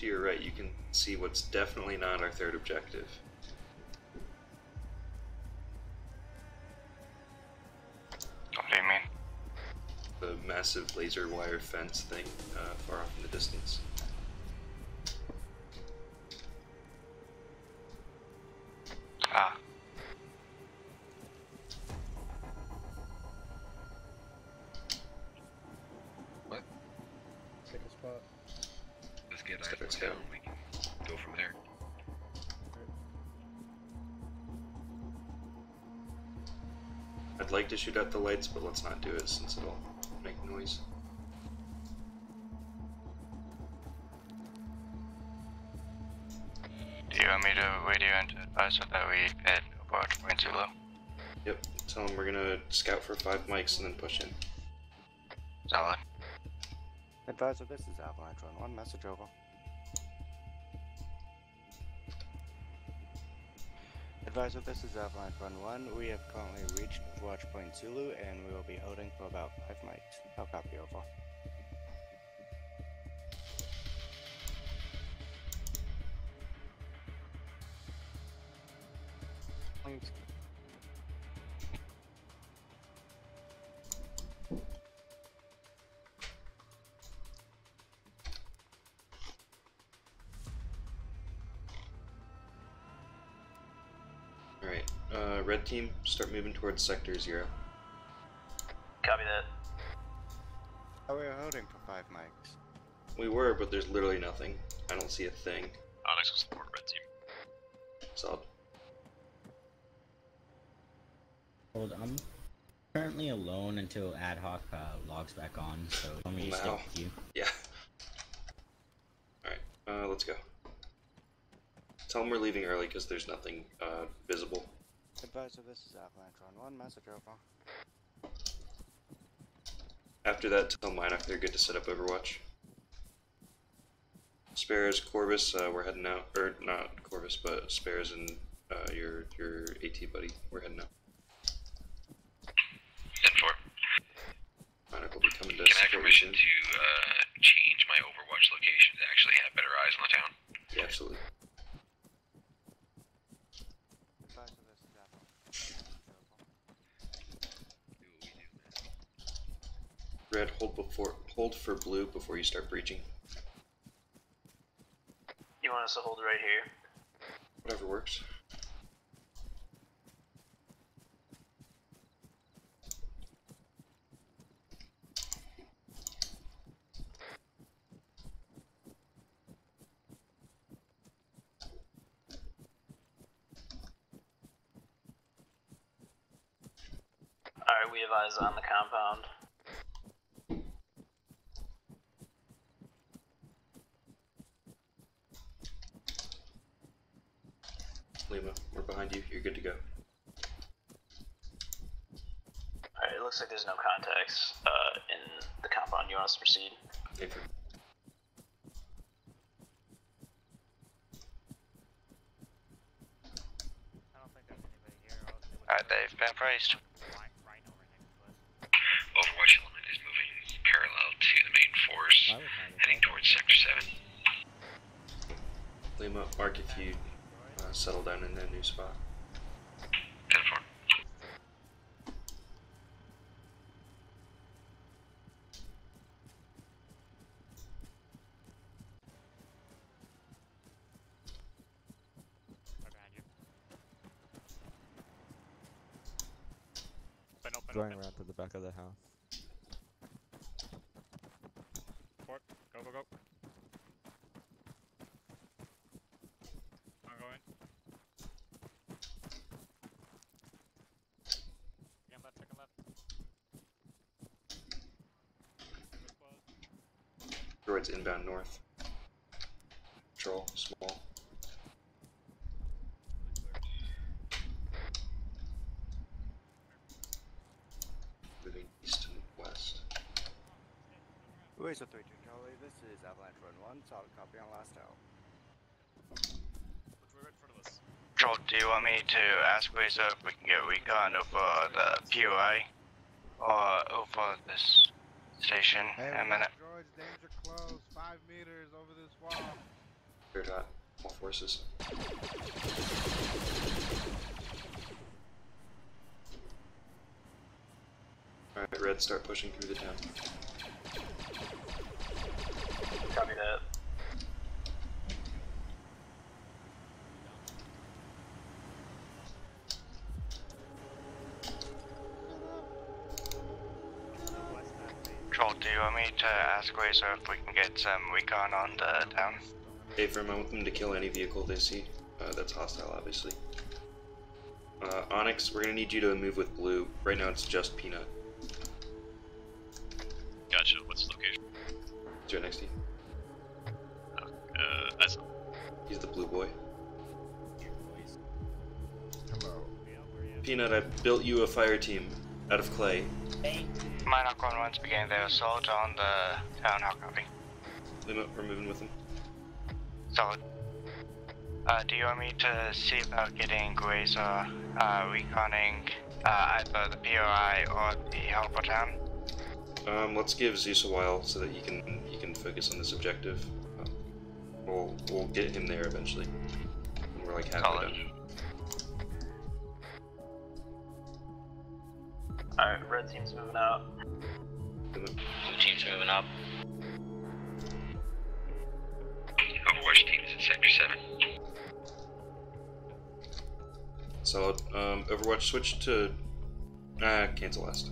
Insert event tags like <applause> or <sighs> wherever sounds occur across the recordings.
to your right, you can see what's definitely not our third objective. What do you mean? The massive laser wire fence thing uh, far off in the distance. It since it'll make noise. do you want me to wait you in advise so that we hit about point too low? Yep, tell them we're gonna scout for five mics and then push in. Solid. Advisor, this is Avalanche Run 1, message over. Advisor, this is Avalanche Run 1. We have currently reached Watch Point Zulu and we will be holding for about 5 mics. I'll copy over. Thanks. Red team, start moving towards sector zero. Copy that. Oh, we're holding for 5 mics. We were, but there's literally nothing. I don't see a thing. Onyx will support red team. Solid. Hold, I'm currently alone until ad hoc uh, logs back on, so let me stick Wow. with you. Yeah. Alright, uh, let's go. Tell them we're leaving early because there's nothing uh, visible. Advisor, this is Run 1, message over. After that, tell Minoc they're good to set up Overwatch. Spares, Corvus, uh, we're heading out. Or not Corvus, but Spares and uh, your your AT buddy, we're heading out. Ten four. Minoc will be coming to Can I have support you permission soon. to uh, change my Overwatch location to actually have better eyes on the town? Yeah, absolutely. Advisor, this is Avalanche. Do what we do, man. Red, hold before hold for blue before you start breaching. You want us to hold right here? Whatever works. Alright, we have eyes on the compound. Lima, we're behind you. You're good to go. Alright, it looks like there's no contacts uh, in the compound. You want us to proceed? Affirm. Alright, they've been praised. Overwatch element is moving parallel to the main force, heading towards Sector 7. Lima, mark if you settle down in that new spot. Ten four. Going around to the back of the house. Go, go, go. I'm going. Second left, second left. Droids inbound north. Patrol, small. Moving east and west. Razor 3 2 Charlie, this is Avalanche Run 1, solid copy on last out. Joel, do you want me to ask Waze if we can get recon over uh, the POI or uh, over this station in a minute? Droids, danger close. Five meters over this wall. Clear dot. All forces. Alright, red, start pushing through the town. Copy that. Control, do you want me to ask Razor if we can get some recon on the town? Affirm, I want them to kill any vehicle they see. Uh, that's hostile, obviously. Uh, Onyx, we're gonna need you to move with blue. Right now it's just Peanut. Gotcha. What's the location? He's right next to you. Uh, that's He's the blue boy. Hello. Peanut, I built you a fire team out of clay. Minor on once began their assault on the town. How copy? Lima, we're moving with him. Solid. Uh, do you want me to see about getting Razor uh, reconning uh, either the POI or the helper town? Um, let's give Zeus a while so that he can he can focus on this objective. Um, we'll we'll get him there eventually. When we're like halfway Solid. done. Alright, red team's moving out. Lima, Blue team's moving up. Solid. Um, Overwatch switch to ah cancel last.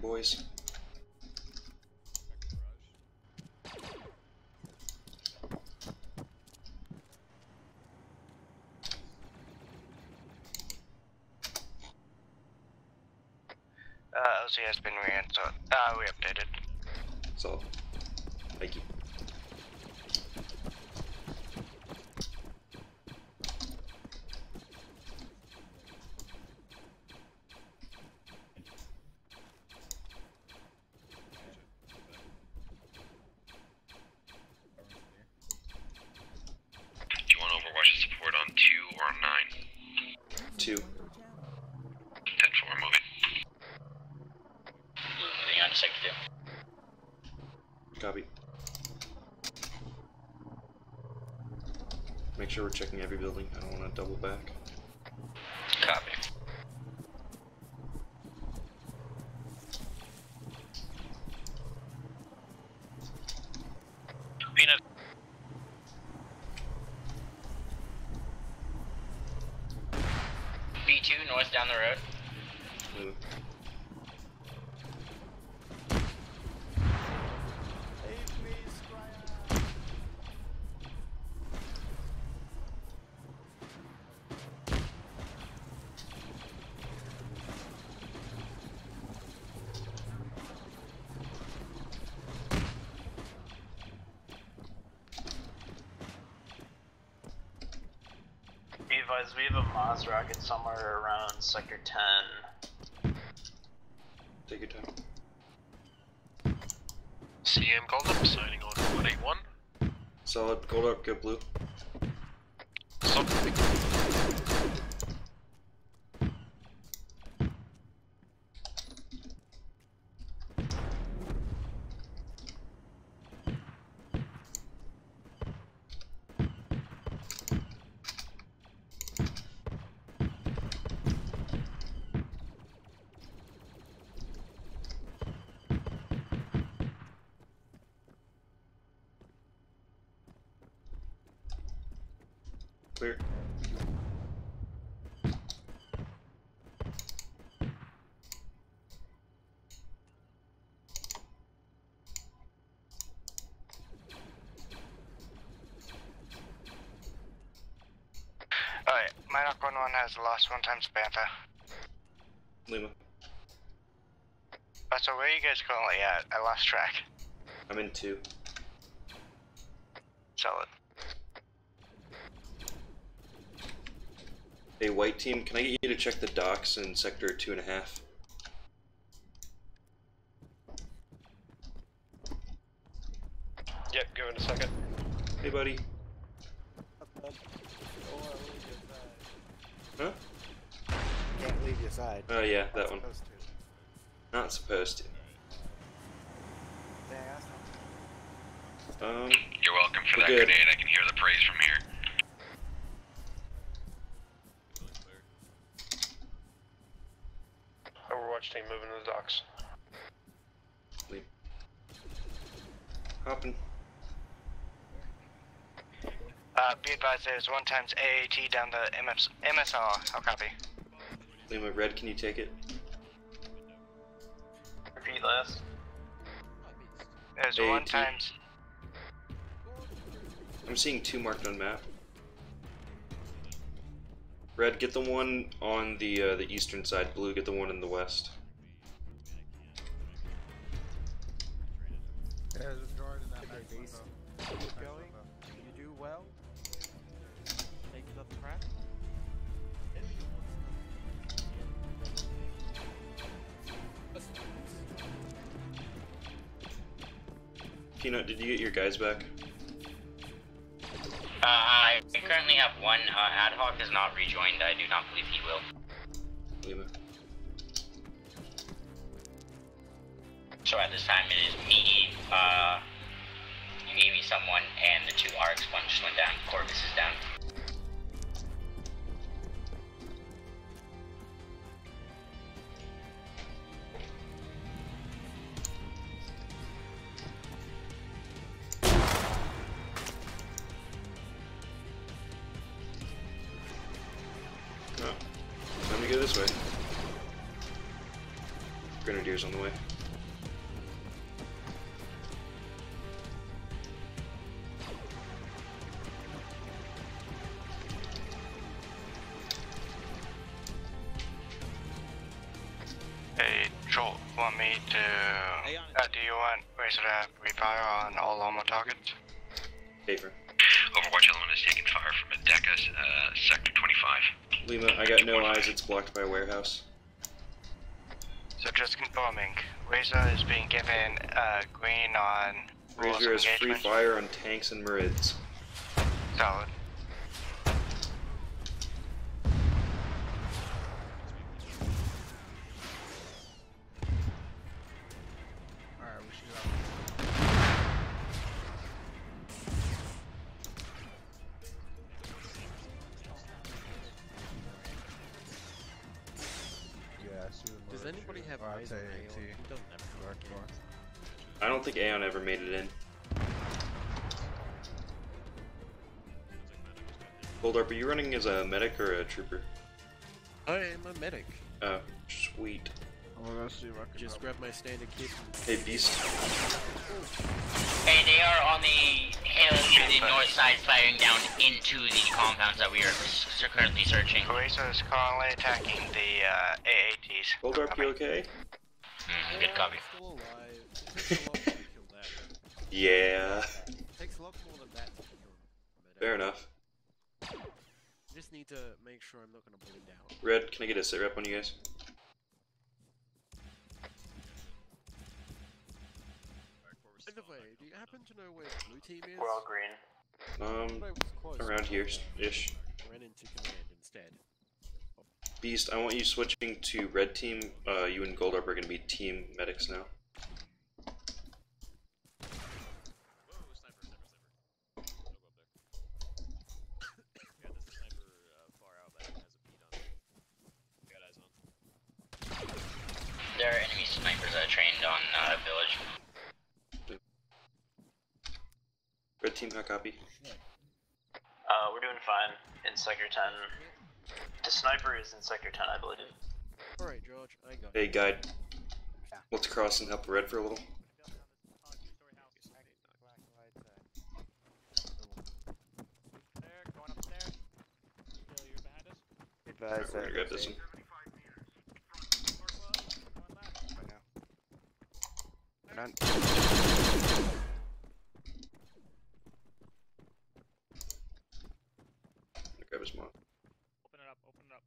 Clearing, boys. Uh, LZ has been reinstalled. Uh, we updated. Solid. Thank you. Do you want Overwatch support on 2 or on 9? Two. 10 4 moving. Moving on to sector two. Copy. Make sure we're checking every building. I don't want to double back. Copy. Peanut. B2 north down the road. Advised, we have a Maz rocket somewhere around sector 10. Take your time. CM called up, signing on 181. Solid. Gold up, go blue. Stop moving. Clear. Alright, Minoc 1 1 has lost one times Bantha. Lima. Uh, so where are you guys currently at? I lost track. I'm in two. Solid. Hey, white team, can I get you to check the docks in sector two and a half? Yep, go in a second. Hey, buddy. Huh? Can't leave your side. Oh yeah, that Not one. supposed to. Not supposed to. Dang, that's not- Um, You're welcome for that good. grenade. I can hear the praise from here. Overwatch team moving to the docks. Leap. hopping. Uh, be advised there's one times AAT down the MS MSR. I'll copy. Lima, red, can you take it? Repeat last. There's AAT. one times. I'm seeing two marked on map. Red, get the one on the uh, the eastern side. Blue, get the one in the west. Keep Peanut, did you get your guys back? Uh, I currently have one. Uh, ad hoc has not rejoined. I do not believe he will. Lima. So at this time, it is me. Uh, you gave me someone, and the two RX ones just went down. Corvus is down. Grenadiers on the way. Hey, Joel, want me to? Uh, do you want Razor to refire on all Loma targets? Paper. Overwatch element is taking fire from a Deca, uh, sector 25. Lima, I got no eyes. It's blocked by a warehouse. Confirming, Razor is being given uh, green on Razor has free fire on tanks and marids. Solid. A medic or a trooper? I am a medic. Oh, sweet. I'm gonna see if I can Just help. grab my standard kit. Hey, Beast. Hey, they are on the hill to the north side, firing down into the compounds that we are s- currently searching. Razor is currently attacking the uh, AATs. Goldorp, you okay? Mm, good copy. Still alive. It takes a lot to kill that. <laughs> Yeah. It takes a lot more than that to kill a medic. Fair enough. Just need to make sure I'm not gonna bleed down. Red, can I get a sit rep on you guys? By the way, do you happen to know where the blue team is? We're all green. Um, Thought I was close. around here ish. Brennan to command instead. Beast, I want you switching to red team. Uh, you and Goldorp are going to be team medics now. Whoa, sniper, sniper, sniper. Don't go up there. yeah, there's a sniper uh, far out that has a beat on. I got eyes on. There are enemy snipers that are trained on uh, village. Red team, how copy? Uh, we're doing fine in Sector 10. The sniper is in Sector 10, I believe. Alright, George, I got Hey, guide. Let's cross and help red for a little. There, going upstairs. Bill, you're behind us. Advise We're gonna grab this one. Front. Grab his mod. Open it up, open it up.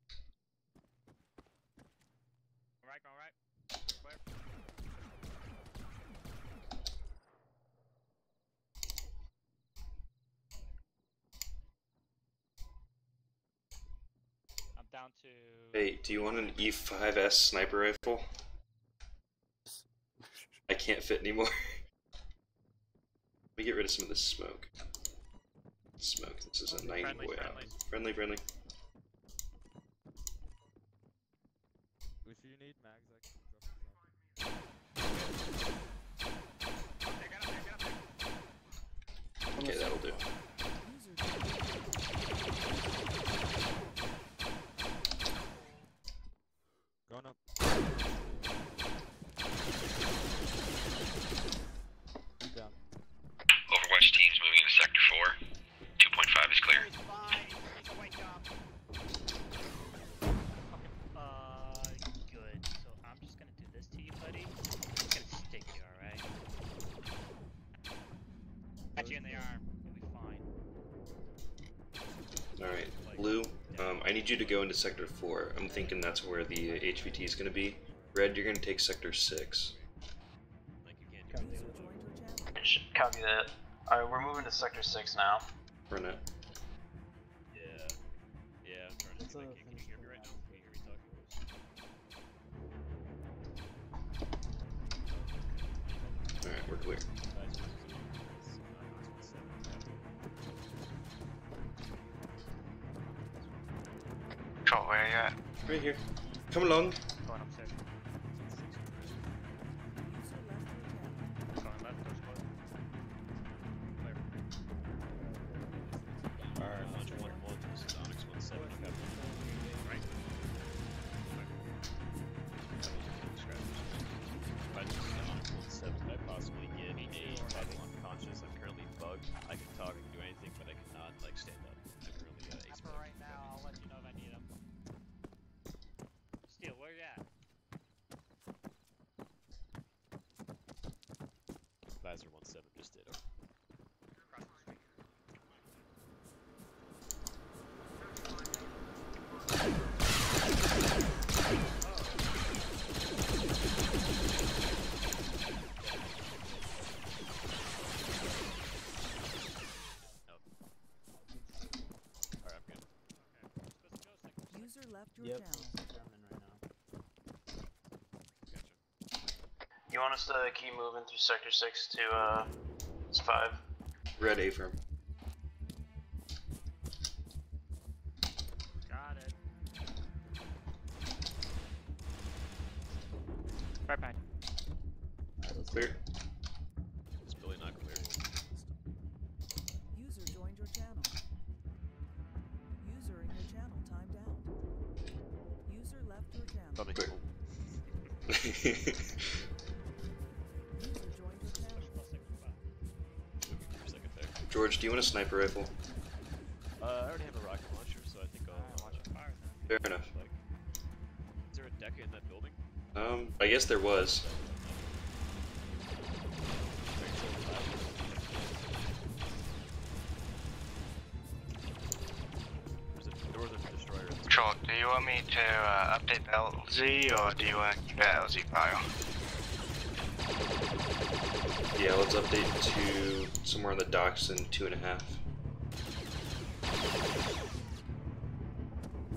Go right, go right. Clear. I'm down to. Hey, do you want an E5S sniper rifle? <laughs> I can't fit anymore. Let me get rid of some of this smoke. Smoke. This is a 90 Friendly, way out. friendly. Friendly, friendly. You need, Mags? I can drop Okay, that'll do. Going up. Two down. Overwatch teams moving into Sector 4. 2.5 is clear. Uh, good. So I'm just gonna do this to you, buddy. It's gonna stick you, alright? Got you in the arm. You'll be fine. Alright, blue. Um, I need you to go into sector 4. I'm thinking that's where the HVT is going to be. Red, you're going to take sector 6. Like you can't do it. Sh- Copy that. Alright, we're moving to Sector 6 now. Run it. Right here. Come along. Sector 6 to, uh, it's 5? Red A firm. Do you want a sniper rifle? Uh, I already have a rocket launcher, so I think I'll launch a fire Fair enough. Like, is there a deca in that building? Um, I guess there was. There's a northern destroyer. in this Control, do you want me to uh, update the LZ or do you want to keep that LZ file? Yeah, let's update to somewhere on the docks in two and a half.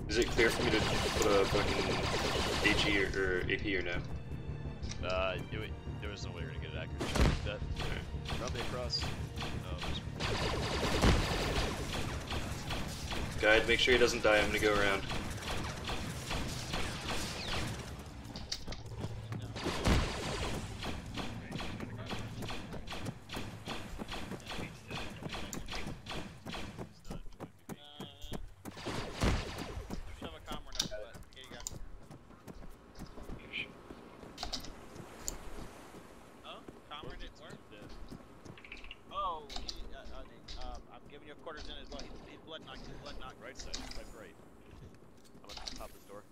Is it clear for me to put a fucking AG or, or AP or no? Uh, it, wa- there was no way we are gonna get an accurate shot like that. Probably across. No, Guide, make sure he doesn't die. I'm gonna go around. Shove a comrade up, but here you go. Oh, comrade didn't work? Oh, he, uh, uh, um, I'm giving you a quarters in as well. He's, he's blood knocked, he's blood knocked. Right side, swipe right. I'm at the top of this door.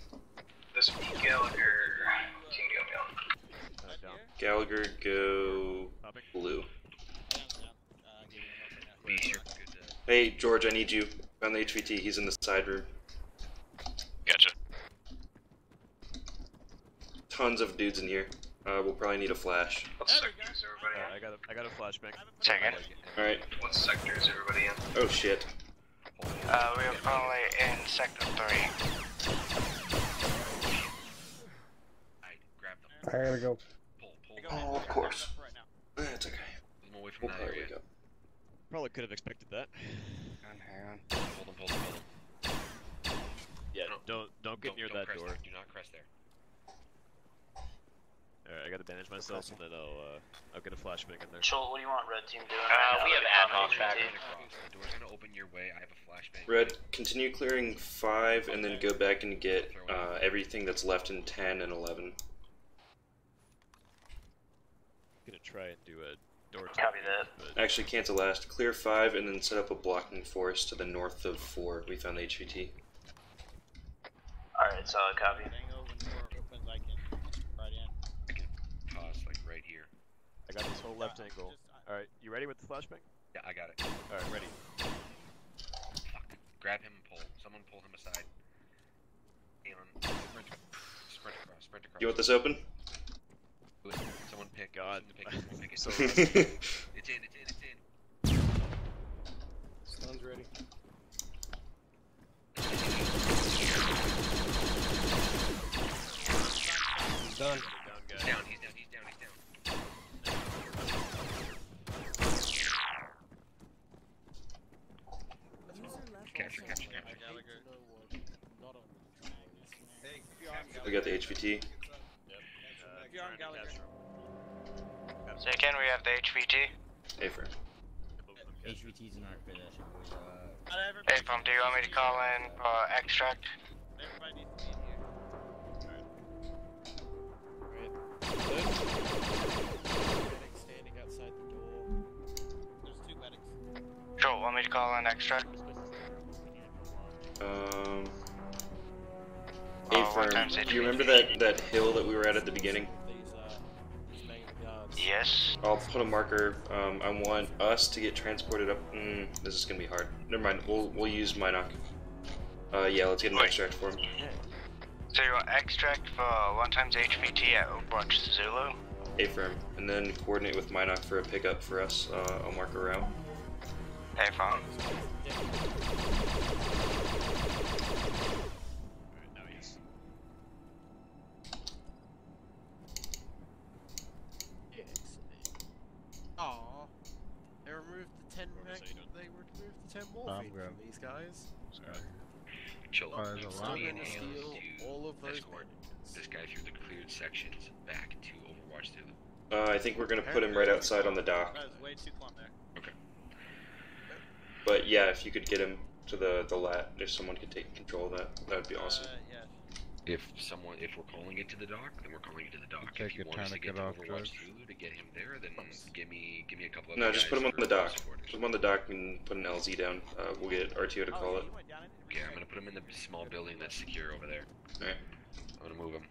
This would be Gallagher. Team Gallagher. Uh, down. Gallagher, go blue. Be sure. Good. Uh, Hey, George, I need you. Found the HVT. He's in the side room. Gotcha. Tons of dudes in here. Uh, we'll probably need a flash. what sector is everybody Alright, I got a, I got a flashbang. Second. Alright. What sector is everybody in? Oh shit. Uh, we are currently in Sector 3. I grab them. I gotta go. Pull, pull. Oh, of course. Right. That's okay. Pull them away from We'll that probably area. go. Probably could have expected that. Hang on, hang on. Pull them, pull them, pull them. Yeah, No, don't don't get Don't- near don't that door. There. Do not press there. Alright, I gotta bandage myself and then I'll uh I'll get a flashbang in there. Joel, what do you want red team doing? Uh, right we have found ad hoc HVT? The door's gonna open your way. I have a flashbang. Red, continue clearing 5 and then go back and get uh, everything that's left in 10 and 11. gonna try and do a door Copy that. but Actually, cancel last. Clear 5 and then set up a blocking force to the north of 4. We found the HVT. Alright, solid copy. Dango, when the door opens, I can right in. I can toss like right here. I got this whole left angle. Uh, Alright, you ready with the flashbang? Yeah, I got it. Alright, ready. Fuck. Grab him and pull. Someone pull him aside. Aeon, sprint, sprint across, sprint across. You want this open? Do. Someone pick. God. Someone pick. Someone pick it. So- it's in. It's in. It's in. Stone's ready. He's done. He's down. He's down. He's down. He's down. User left Capture, your capture, capture. Gallagher. Hey, if you're on we got the HVT. Uh, If you're on trying to Gallagher. catch him. Second, we have the HVT. Hey, friend. Both of them catch him. HVT's in our possession, boys. Uh, Hey, Pump, do you want me to call in for extract? everybody needs to be in here. Medic standing outside the door. There's two medics. Joel, want me to call in extract? Um. Oh, Hey, one firm. Do you remember that, that hill that we were at at the beginning? Yes. I'll put a marker. Um, I want us to get transported up. Mm, this is gonna be hard. Never mind. We'll we'll use Minoc. Uh, yeah. Let's get an Wait. extract for him. So you want extract for one times HVT at Overwatch Zulu? A firm, and then coordinate with Minoc for a pickup for us. Uh, I'll mark a route. Hey, Phone. Alright, now he's. Aw. They removed the 10 What mag- was I doing? They removed the 10 I'm morphine good. from these guys. Chill Oh, out. there's a lot. me and Gonna Aeon steal do all of those escort bandages. this guy through the cleared sections back to Overwatch Zulu. Uh, I think we're gonna put him right outside on the dock. That is way too clump there. But yeah, if you could get him to the the lat, if someone could take control of that, that would be awesome. Uh, yeah. If someone, if we're calling it to the dock, then we're calling it to the dock. Take if you your want us to to get get to off, Overwatch George. Zulu to get him there, then give me, give me a couple of No, just put him on the dock. Put him on the dock and put an LZ down. Uh, we'll get RTO to Oh, call yeah, it. You went down into the Okay, I'm gonna put him in the small building that's secure over there. Alright. I'm gonna move him.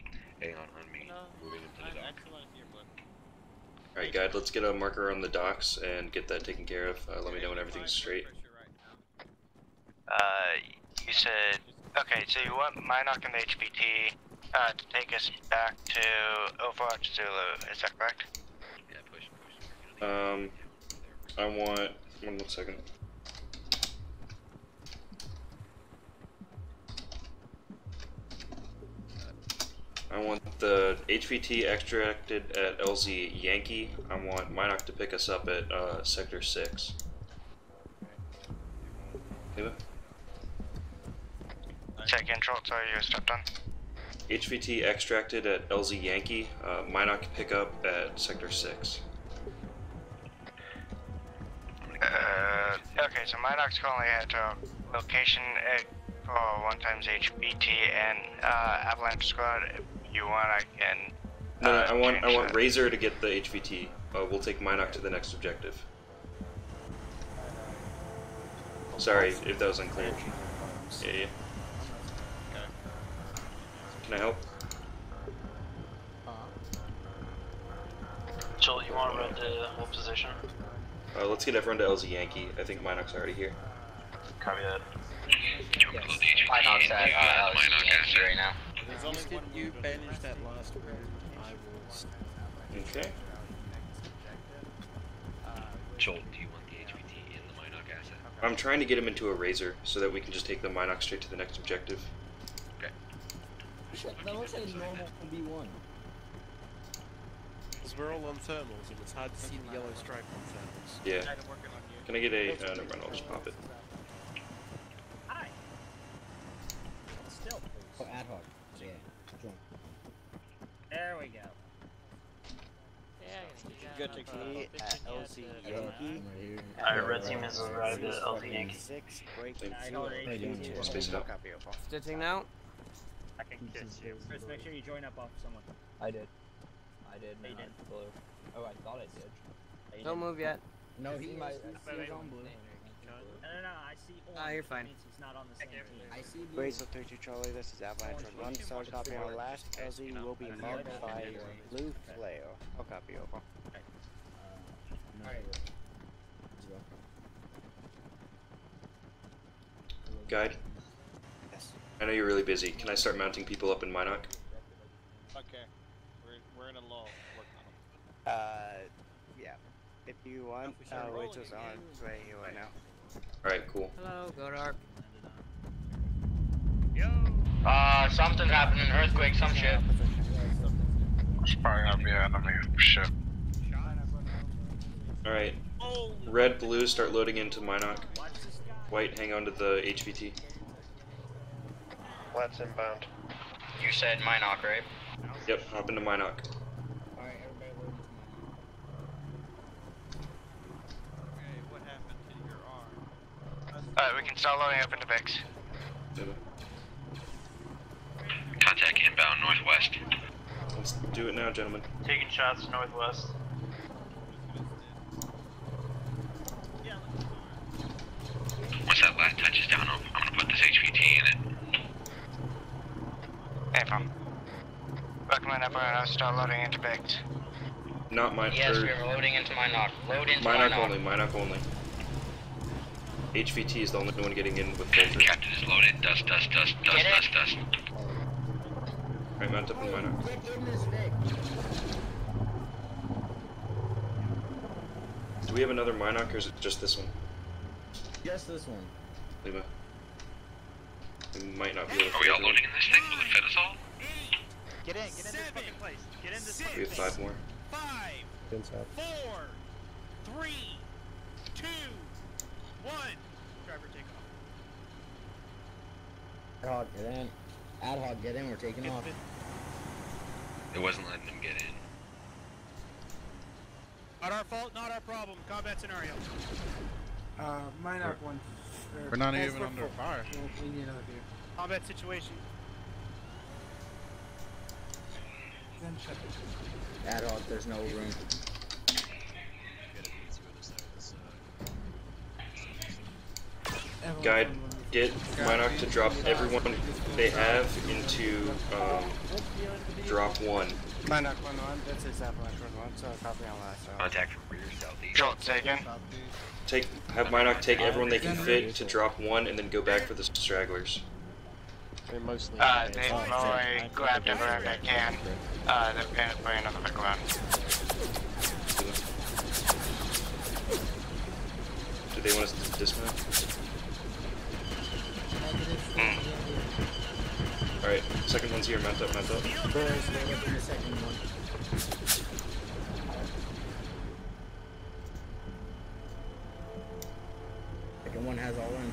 Aeon on on me, No, moving him to the I'm dock. excellent. Alright, guide. Let's get a marker on the docks and get that taken care of. Uh, let me know when everything's straight. Uh, you said, okay, so you want Minoc and the HVT uh, to take us back to Overwatch Zulu, is that correct? Yeah, push, push. Um, I want one more second. I want the HVT extracted at LZ Yankee. I want Minoc to pick us up at uh, Sector 6. Lima? Check control, sorry, you stepped on. HVT extracted at LZ Yankee. Uh, Minoc pick up at Sector 6. Uh, okay, so Minoc's calling at a location at for one times HVT and uh, Avalanche Squad. If you want, I can. No, no, uh, I want I want that. Razor to get the HVT. Uh, we'll take Minoc to the next objective. Sorry if that was unclear. Yeah, yeah. Can I help? Joel, you want to run to hold position? Uh, let's get everyone to LZ Yankee. I think Minoc's already here. Copy that. Minoc's at uh, LZ Yankee right now. As long as you banish that last word, I will. Okay. Joel, do you want the HVT in the Minoc asset? I'm trying to get him into a Razor so that we can just take the Minoc straight to the next objective. okay That looks like a normal B1. Because we're all on thermals and it's hard to see the yellow stripe on thermals. Yeah. Can I get a? Uh, never mind. I'll just pop it. Hi. Still. Oh, ad hoc. Yeah. Join. There we go. Yeah, Good to key at LZ Yankee. Alright, red team has arrived at LZ Yankee. Six, break Thank two, you. eight, Doing two, it. Space it out. Copy of all. Stitching now. I can kiss you. Chris, make sure you join up off someone. I did. I did. No, you didn't. Blue. Oh, I thought I did. Don't move yet. No, he might. I see wait. he's on blue. No, no, no, I see orange. Ah, you're fine. Means he's not on the same team. I see blue. Razor 32 Charlie, this is Avalanche on one. Sorry, copy on last. LZ will be marked by your blue flare. I'll copy over. Alright. Guide. Yes. I know you're really busy. Can I start mounting people up in Minoc? Okay. We're, we're in a lull. Working on them. Uh, yeah. If you want, uh, Razor's on. It's right here right now. All right. Cool. Hello, go dark. Uh, something's happening. Earthquake, some shit. It's probably gonna be an enemy ship. All right. Red, blue, start loading into Minoc. White, hang on to the HVT. Let's inbound. You said Minoc, right? Yep. Hop into Minoc. Alright, everybody load into Okay, what happened to your arm? Alright, we can start loading up into Vix. Contact inbound northwest. Let's do it now, gentlemen. Taking shots northwest. Once that last touches down, I'm, I'm gonna put this HVT in it. Info. Recommend everyone else start loading into Vix. Not mine. Yes, or we're loading into Minoc. Load into Minoc Minoc. only. Minoc only. HVT is the only one getting in with filter. Captain is loaded. Dust, dust, dust, dust, Get it? dust, dust. Alright, mount up in Minoc. Get in this Vic. Do we have another Minoc or is it just this one? Just this one. Lima. We might not be able to Are we all everyone. loading in this thing? Will it fit us all? Get in, get in this fucking place. Get in this place. We have five more. Five, four, three, two, one. Driver take off. Ad hoc, get in. Ad hoc, get in. We're taking off. It wasn't letting them get in. Not our fault, not our problem. Combat scenario. Uh, mine up one. We're not even under fire. We need another beer. Combat situation. Then shut Ad hoc, there's no room. Guide, get Minoc to drop everyone they have into um, drop one. Minoc 1 1, this is Avalanche 1 1, so copy on last. Uh, Contact from rear southeast. Jolt, say again. Take have Minoc take everyone they can fit to drop one, and then go back for the stragglers. They're mostly. Uh, they've already grabbed everyone they can. Uh, they're putting putting another vehicle on. Do they want us to dismount? Mm. Alright, second one's here, mount up, mount up. Boys, we're looking at the second one. Has all in.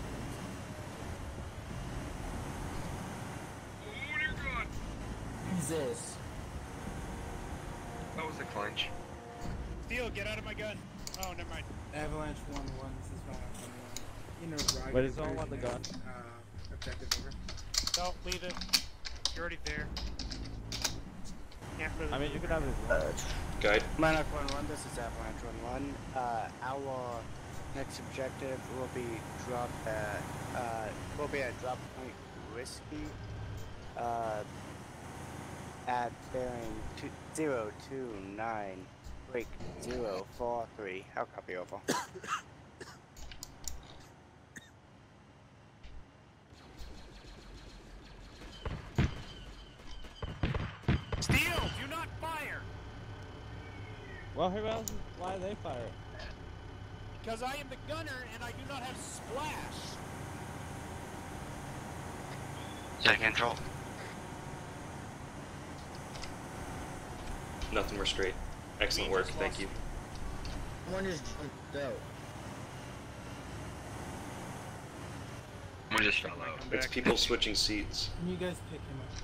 Who's this? That was a clinch. Steel, get out of my gun. Oh, never mind. Avalanche 1 1, this is Valak 1 1. You know, right. Wait, is someone want the gun? Uh, objective over. No, leave it. You're already there. Can't really. I mean, you can have his one. Guide. Monarch 1 1, this is Avalanche 1 1. Uh, our next objective will be drop at, uh, will be at drop point Whiskey, uh, at bearing two, 029, break 043. How copy over? <coughs> Steel, do not fire! Well, who else? Why they fire? Because I am the gunner and I do not have splash. Take control. Nothing, we're straight. Excellent work, thank you. One is jumped out. One just fell out. It's people switching seats. Can you guys pick him up?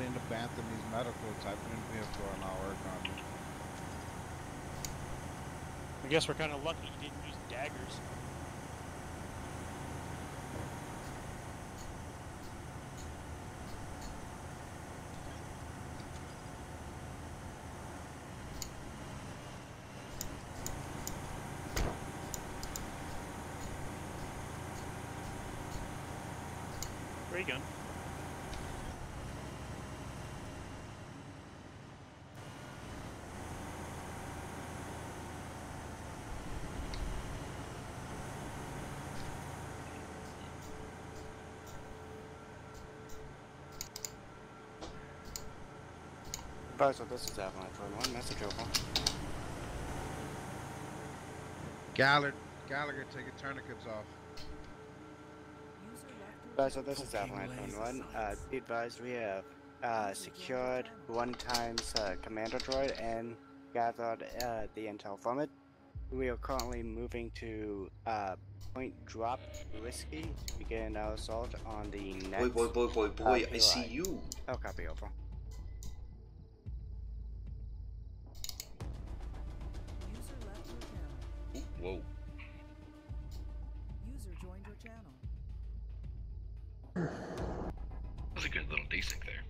If needs medical, type in vehicle and I'll work on it. I guess we're kind of lucky you didn't use daggers. Advisor, this is Avalanche 1 1. Message over. Gallagher, Gallagher, take your tourniquets off. Advisor, this is Avalanche 1 1. Uh, be advised, we have uh, secured one times uh, commander droid and gathered uh, the intel from it. We are currently moving to uh, point drop whiskey to begin our assault on the next. Boy, boy, boy, boy, boy, uh, I see POI. you. Oh, copy over. Whoa. User joined your channel. That was a good little desync there.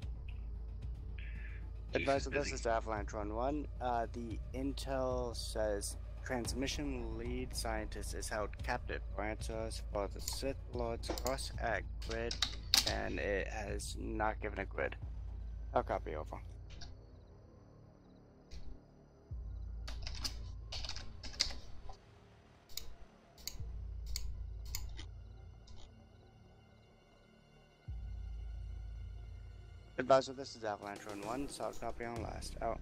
Advisor, this busy. is Avalanche 1 1. Uh, the intel says transmission lead scientist is held captive for answers for the Sith Lord's cross at grid, and it has not given a grid. I'll copy over. Advisor, this is Avalanche 1 1. Solid copy on last. Out.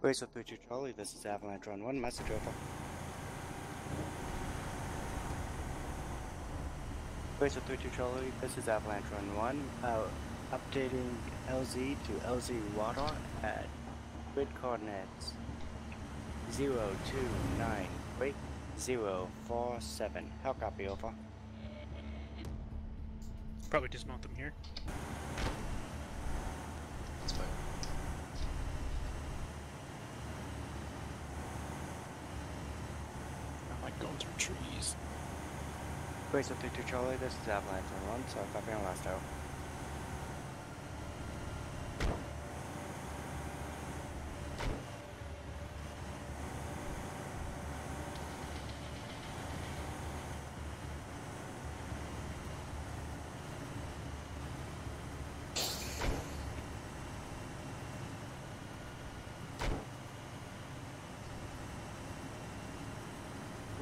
Razor 32 Charlie, this is Avalanche 1 1. Message over. Razor 32 Charlie, this is Avalanche 1 1. Uh, updating LZ to LZ Water at grid coordinates 029 break 047. How copy over? Probably dismount them here. That's fine. I like going through trees. Razor 32 Charlie, this is Avalanche 1 1, so copy on last out.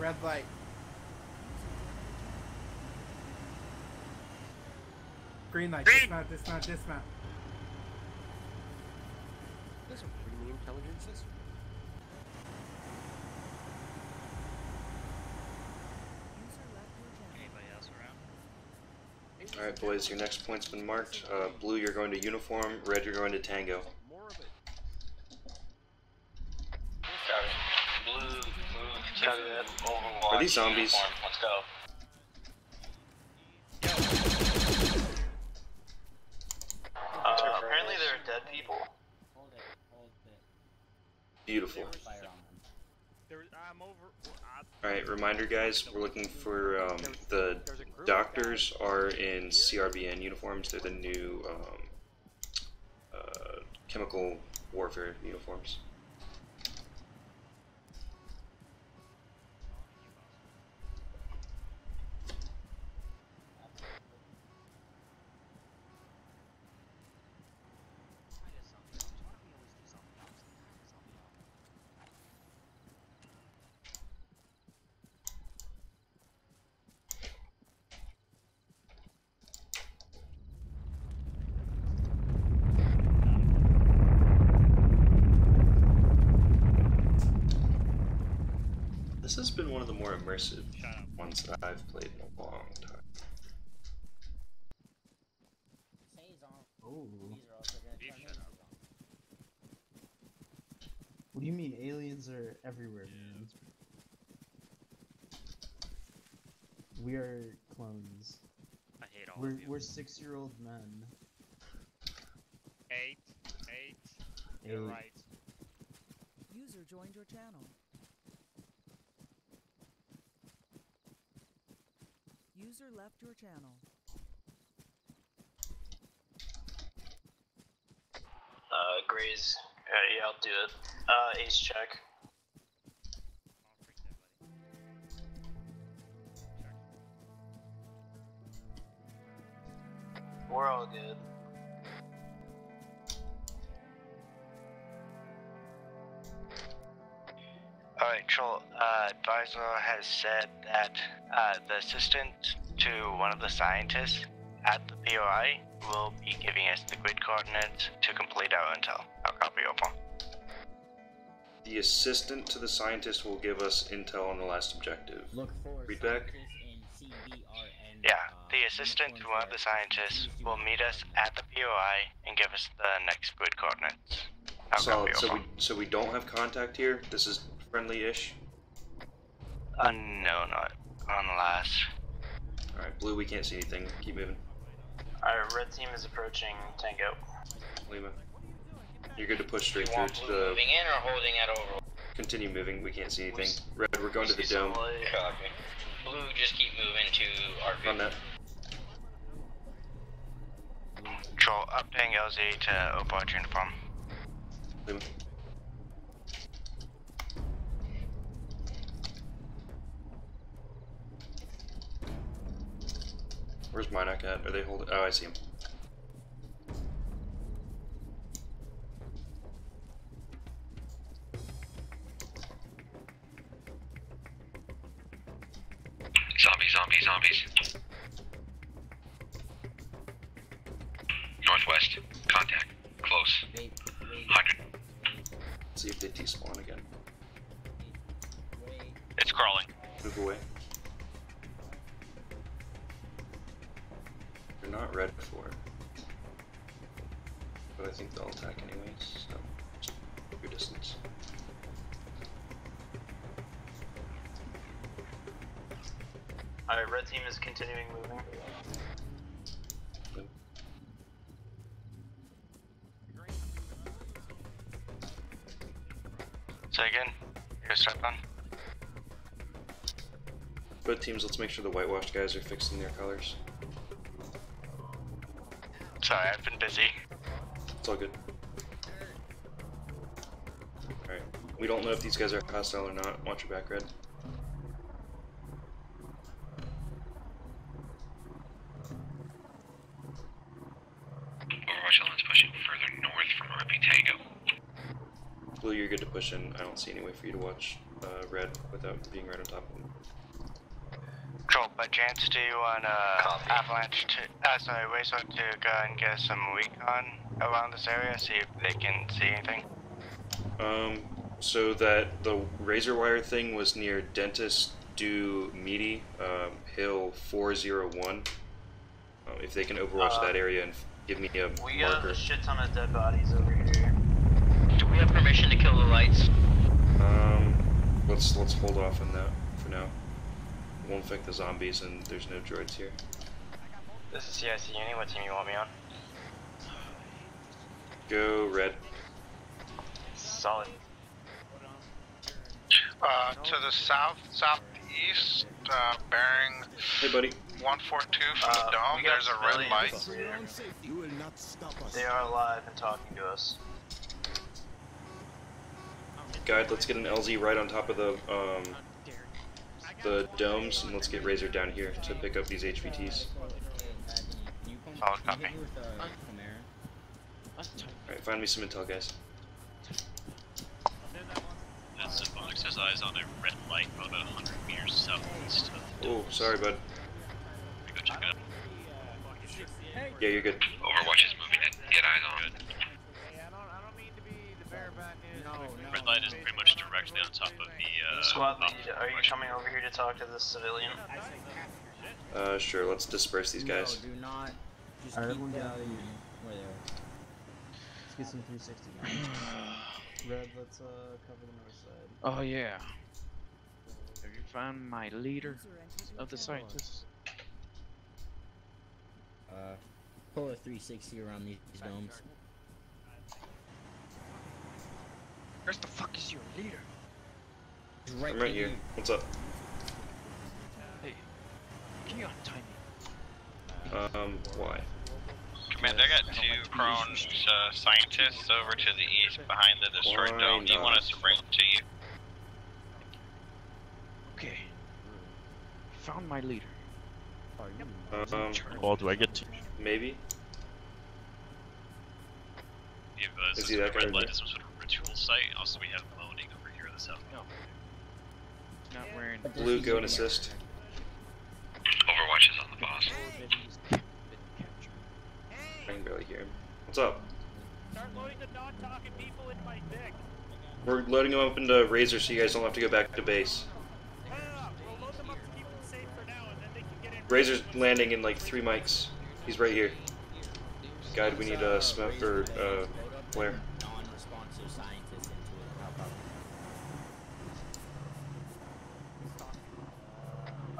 Red light. Green light. Dismount, dismount, dismount. Those are pretty intelligences. Anybody else around? Alright, boys, your next point's been marked. Uh, blue, you're going to uniform. Red, you're going to tango. Blue, move to Overwatch. Are these zombies? Let's go. Uh, apparently there are dead people. Beautiful. There, I'm over. Alright, reminder guys, we're looking for um, the doctors are in CBRN uniforms. They're the new um, uh, chemical warfare uniforms. This has been one of the more immersive ones that I've played in a long time. Oh. What do you mean aliens are everywhere, man? We are clones. I hate all We're of you. we're six year old men. Eight, eight. You're right. User joined your channel. User left your channel. Uh. Uh, yeah, I'll do it. Uh, ace check. We're all good. Alright, Troll, uh, Advisor has said that uh, the assistant to one of the scientists at the POI will be giving us the grid coordinates to complete our intel. I'll copy over. The assistant to the scientist will give us intel on the last objective. Look for Read back. Yeah, the assistant to one of the scientists will meet us at the POI and give us the next grid coordinates. I'll Solid. copy So we so we don't have contact here. This is friendly-ish. Uh, no, not on last. All right, blue. We can't see anything. Keep moving. Alright, red team is approaching Tango. Lima, you're good to push straight You through want to blue the. moving in or holding at over? Continue moving. We can't see anything. Red, we're going to the dome. sunlight. Copy. Blue, just keep moving to RP. Run that. Troll, updating LZ to Overwatch uniform. Lima. Where's Minoc at? Are they holding? Oh, I see him. Zombies, zombies, zombies. Northwest. Contact. Close. 100. See if they despawn again. It's crawling. Move away. They're not red for it. But I think they'll attack anyways, so just your distance. Alright, red team is continuing moving. Say again. You're step on. Both teams, let's make sure the whitewashed guys are fixing their colors. Sorry, I've been busy. It's all good. Alright. We don't know if these guys are hostile or not. Watch your back, Red. Overwatch Island's pushing further north from RP Blue, you're good to push in. I don't see any way for you to watch uh, red without being right on top of them. Control, chance, do you want uh, Avalanche to, uh, sorry, Razor to go and get some recon around this area, see if they can see anything? Um, so that the razor wire thing was near Dentist Du Midi, um, Hill 401. Uh, if they can overwatch Uh, that area and give me a We got marker. a shit ton of dead bodies over here. Do we have permission to kill the lights? Um, let's let's hold off on that for now. Won't affect the zombies, and there's no droids here. This is CIC Uni, what team you want me on? Go red. Solid. Uh, to the south, southeast, uh, bearing Hey, buddy. 142 from Uh, the dome, there's a red civilians light. here. They are alive and talking to us. Guide, let's get an LZ right on top of the um, the domes, and let's get Razor down here to pick up these HVTs. Oh, Solid copy. Alright, find me some intel, guys. That's Symphonics has eyes on a red light about 100 meters southeast of Oh, sorry, bud. Go check it out. Yeah, you're good. Overwatch is moving in. Get eyes on. Red light is pretty much directly on top of the uh, Squad top lead, are you coming over here to talk to this civilian? Uh, sure. Let's disperse these guys. No, do not. Just Alright, everyone get out of your where they are. Let's get some 360. <sighs> Red, let's uh cover the north side. Oh yeah. Have you found my leader of the scientists? Uh, pull a 360 around these domes. Where the fuck is your leader? He's right I'm right here. here. What's up? Hey, can you untie me? Um, why? Commander, I got two prone uh, scientists over to the east behind the destroyed Why dome. Do you want us to bring them to you? Okay. Found my leader. Um, Well, do I get to? maybe. Give us Is he that guy red light there? is some sort of ritual site. Also, we have moaning over here in the south. No. Not wearing. Blue, go and assist. Overwatch is on the boss. I can barely hear him. What's up? Start loading the non-talking people in my dick. We're loading them up into Razor so you guys don't have to go back to base. We'll load them up to keep them safe for now, and then they can get in. Razor's landing in like three mics. He's right here. Guide, we need a uh, smoke or uh, flare. Non-responsive scientists into it. How about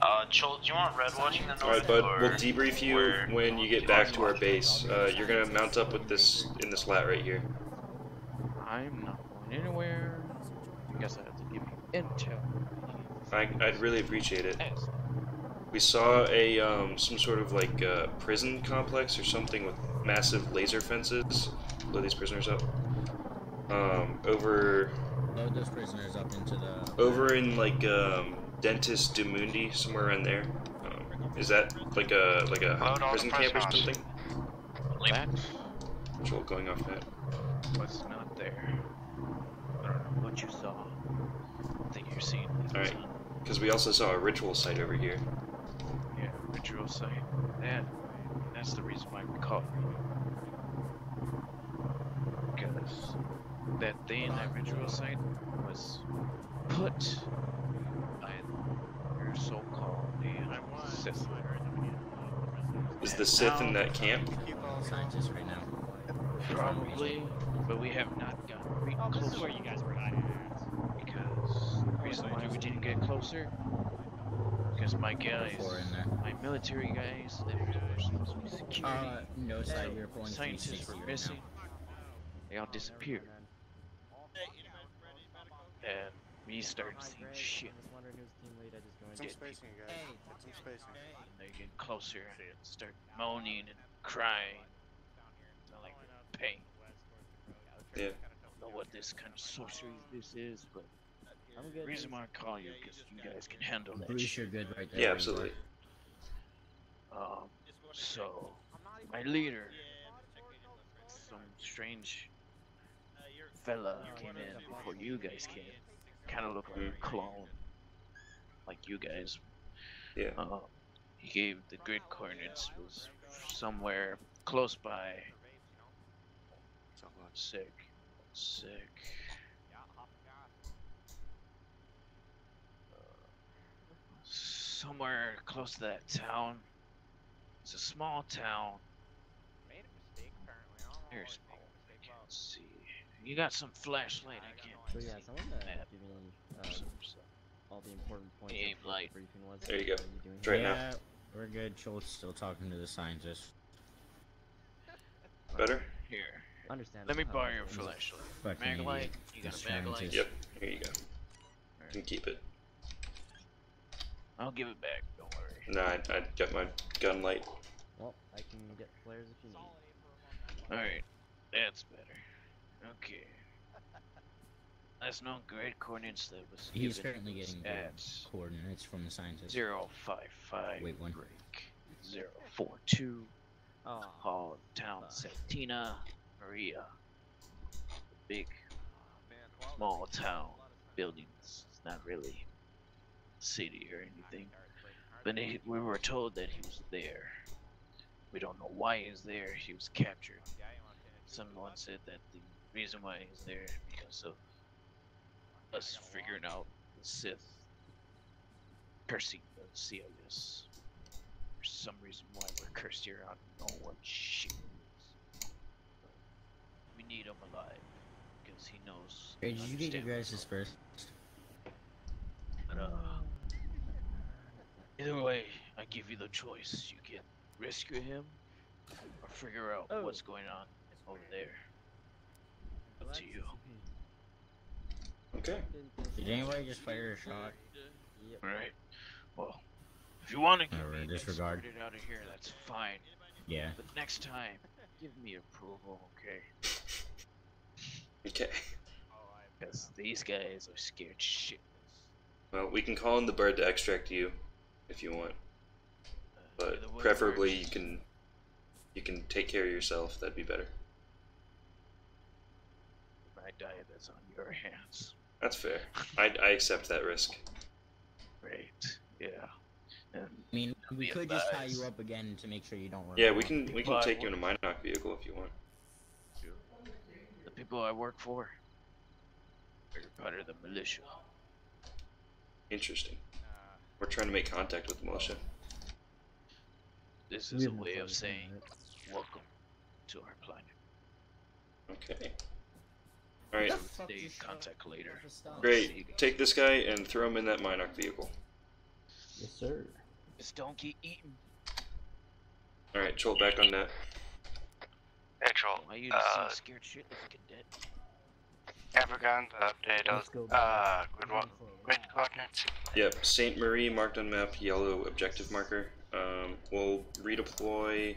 Uh, Cholt, do you want red watching the north? Alright, bud. We'll debrief you where- when you get back to our base. Uh, you're gonna mount up with this in this lat right here. I'm not going anywhere. I guess I have to give you intel. I, I'd really appreciate it. We saw a um, some sort of like uh, prison complex or something with massive laser fences. Blow these prisoners up. Um, over load those prisoners up into the. over in like um, Dentist du Mundi, somewhere around there. Um, is that like a like a Load prison camp or something? That Patrol going off net. was not there. I don't know what you saw. I think you're seeing. Alright. Because we also saw a ritual site over here. Yeah, ritual site. That, that's the reason why we caught you. Because that thing, that ritual site, was put by your so-called Sith. Is the Sith in that camp? Scientists right now. Probably, but we have not gotten re- closer. where you guys were hiding Because the reason why we didn't get closer, because my guys, Four in there. my military guys, they were supposed to be security, Uh, no side, you're pulling scientists 360 were right missing. They all disappeared. And we started seeing shit. Some spacing, guys. Get some spacing. And they get closer and start moaning and crying. Sound like pain. Yeah. I don't know what this kind of sorcery this is, but the reason why I call you because you guys can handle I'm that pretty sure good right there. Yeah, absolutely. Um, so, my leader, some strange fella came in before you guys came. kind of looked like a clone, like you guys. Yeah. Uh, he gave the grid coordinates was somewhere close by. Sick, sick. Somewhere close to that town. It's a small town. Very small. I can't see. You got some flashlight? I can't. So yeah, see someone the that give me uh, all the important points Aim light. the briefing was. There you go. What are you doing It's right here? now. we're good. Schultz still talking to the scientist. Better? Here. Understand. Let me borrow your is. flashlight. Fucking Mag light? idiot. You got a mag light? scientist. Yep. Here you go. You can keep it. I'll give it back. Don't worry. No, I, I got my gun light. Well, I can get flares if you need. Alright, that's better. Okay. That's no great coordinates that was He's given currently getting the coordinates from the scientist. zero five five Wait, one. break zero four two. Oh, Call town Santina Maria. Big small town buildings. It's not really city or anything. But he, we were told that he was there. We don't know why he's there. He was captured. Someone said that the reason why he's there is because of us figuring out the Sith cursing the CLS. For some reason why we're cursed here, I don't know what shit it is. We need him alive because he knows. Hey, did you get your understand guys' first? but, uh, either way, I give you the choice. You can rescue him or figure out Oh. what's going on over there. Up to you. Okay. Did anybody just fire a shot? Alright. Well, if you want to give Alright, me disregard. escorted out of here, that's fine. Yeah. But next time, give me approval, okay? Okay. Because these guys are scared shitless. Well, we can call in the bird to extract you, if you want. Uh, but way preferably works. you can you can take care of yourself. That'd be better. My diet that's on your hands. That's fair. I, I accept that risk. Great. Yeah. And I mean, we be could just tie you up again to make sure you don't run. Yeah, we can we can But- take you in a Minoc vehicle if you want. the people I work for are part of the militia. Interesting. We're trying to make contact with the militia. This is a way of saying welcome to our planet. Okay. Alright. Stay in contact later. Great. Take this guy and throw him in that Minoc vehicle. Yes, sir. Just don't get eaten. Alright, Joel, back on net. Petrol, Why you to uh, seem scared shitless cadet? African, the update Let's of, uh, grid, wa- grid coordinates. Yep, Saint Marie marked on map, yellow objective marker. Um, we'll redeploy.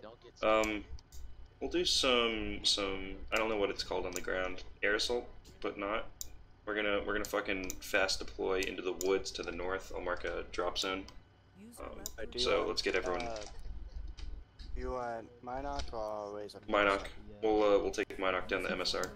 Don't get Um, we'll do some some I don't know what it's called on the ground, air assault, but not. We're gonna we're gonna fucking fast deploy into the woods to the north. I'll mark a drop zone. Um, I do so want, let's get everyone Uh, you want Minoc or always up Minoc. We'll uh, we'll take Minoc down the MSR.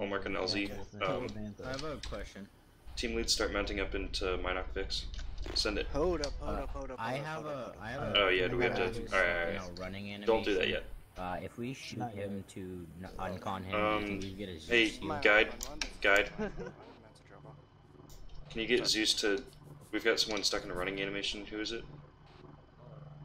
I'll mark an LZ. Yeah, Um, I have a question. team leads start mounting up into Minoc fix. Send it. Hold up, hold Uh, up, hold up. I hold up, have hold up, a, hold up. I have a. Oh, yeah, do we have to- alright, alright, you alright. know, running animation. Don't do that yet. Uh, if we shoot Not yet. him to n- uncon him, Um, do we get a Zeus hey, heal? guide, guide. <laughs> Can you get Zeus to? We've got someone stuck in a running animation. Who is it?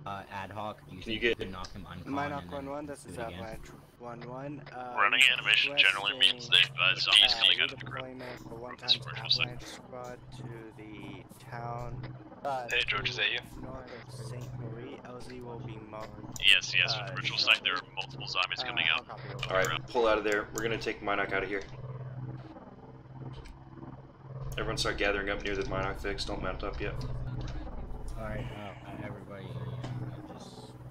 Uh, ad hoc. Do you Can you get- we could knock him uncon Minoc and 1 1, this do is it again? Avalanche 1 1. Uh, Running animation generally means that uh, zombies coming out of the ground. Deployment for one time virtual. Avalanche squad to the town. Uh, Hey, George, is that you? North of St. Marie, LZ will be marked. Yes, yes, Uh, with the virtual site, there are multiple zombies coming Uh, out. I'll copy over. All right, pull out of there. We're gonna take Minoc out of here. Everyone start gathering up near the Minoc fix. Don't mount up yet. Alright, uh, everybody, uh, just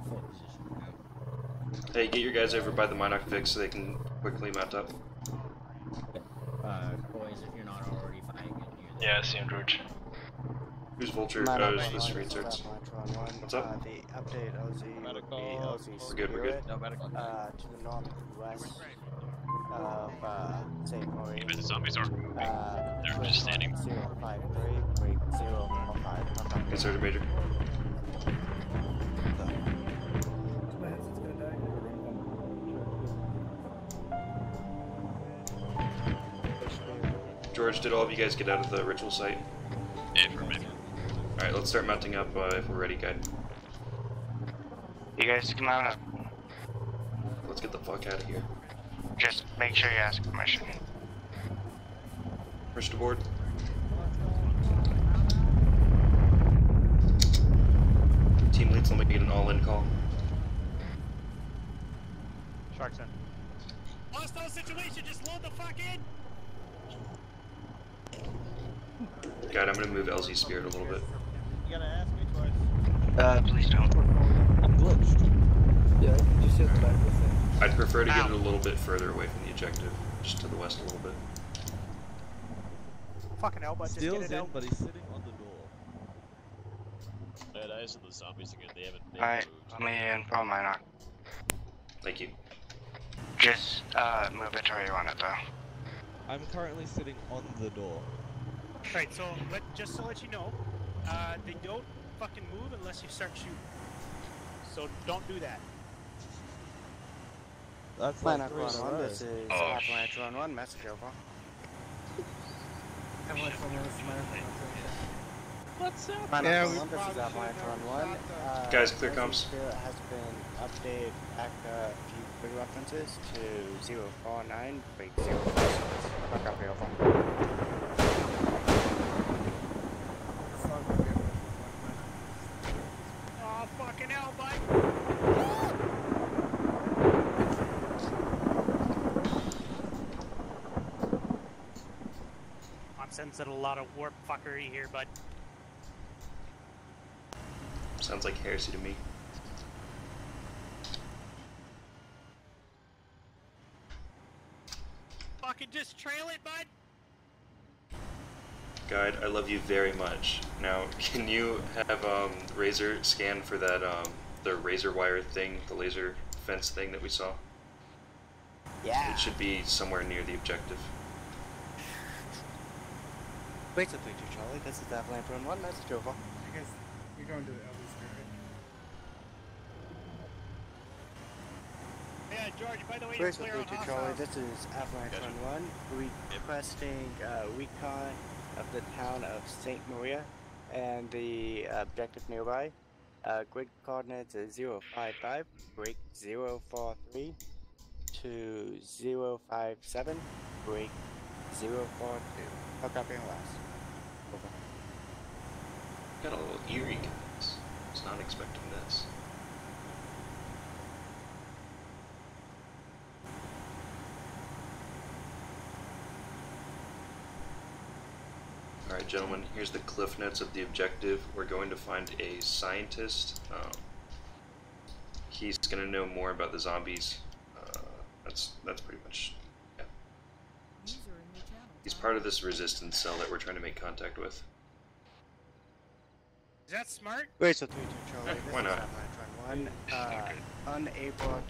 full position. Hey, get your guys over by the Minoc fix so they can quickly mount up. Uh, boys, if you're not already buying it, you're Yeah, I see him, George. Who's Vulture? Minoc Oh, 1 it's the 1, street this is search. Avalanche 1 1. What's up? Uh, the update LZ will be LZ We're good, we're good. Spirit, uh, to the northwest. of uh, St. Maurice. Where the zombies are. Uh, They're just standing. 053, break 045. Yes, Sergeant Major. George, did all of you guys get out of the ritual site? Affirmative. Alright, let's start mounting up uh, if we're ready, guide. You guys come on up. Let's get the fuck out of here. Just make sure you ask permission. First aboard. Team leads, let me get an all-in call. Sharks in. Hostile situation, just load the fuck in! Guide, I'm gonna move LZ Spirit a little bit. You gotta ask me twice. Uh, please don't. I'm glitched. Yeah, just hit the back of the thing. I'd prefer to get it a little bit further away from the objective, just to the west a little bit. Fucking hell, but just get it in, out. but he's sitting on the door. That eyes of the zombies again. They haven't. They Alright, let me in from my knock. Thank you. Just, uh, move it to where you want it though. I'm currently sitting on the door. Alright, so let just to let you know, uh, they don't fucking move unless you start shooting. So don't do that. That's Plan like out three 1, this is Oh, Avalanche Run 1, message over. What's up? Plan Yeah, out we 1, this is Avalanche Run 1. Uh, Guys, clear Desert comms. Spirit has been updated back a few quick references to 049, break 046. Fuck up, over. Oh, fucking hell, bud. I'm a lot of warp fuckery here, bud. Sounds like heresy to me. Fucking just trail it, bud. Guide, I love you very much. Now, <laughs> can you have um, Razor scan for that um, the razor wire thing, the laser fence thing that we saw? Yeah. It should be somewhere near the objective. Wait, so 3 2 Charlie, this is Avalanche Run 1, message over. I guess you're going to the Elvis Spirit. Yeah, George, by the way, Where's the you're clear 3 on 2 Charlie, this is Avalanche Run 1, requesting uh, recon of the town of St. Maria and the objective nearby. Uh, grid coordinates is 055, break 043 to 057, break 042. Hook up and last. Got a little eerie, guys. Was not expecting this. Alright, gentlemen, here's the cliff notes of the objective. We're going to find a scientist. Um, he's going to know more about the zombies. Uh, that's that's pretty much. Yeah. He's part of this resistance cell that we're trying to make contact with. Is that smart? Wait, so 3 2 Charlie, this why is not? Avalanche Run 1, <laughs> uh, unable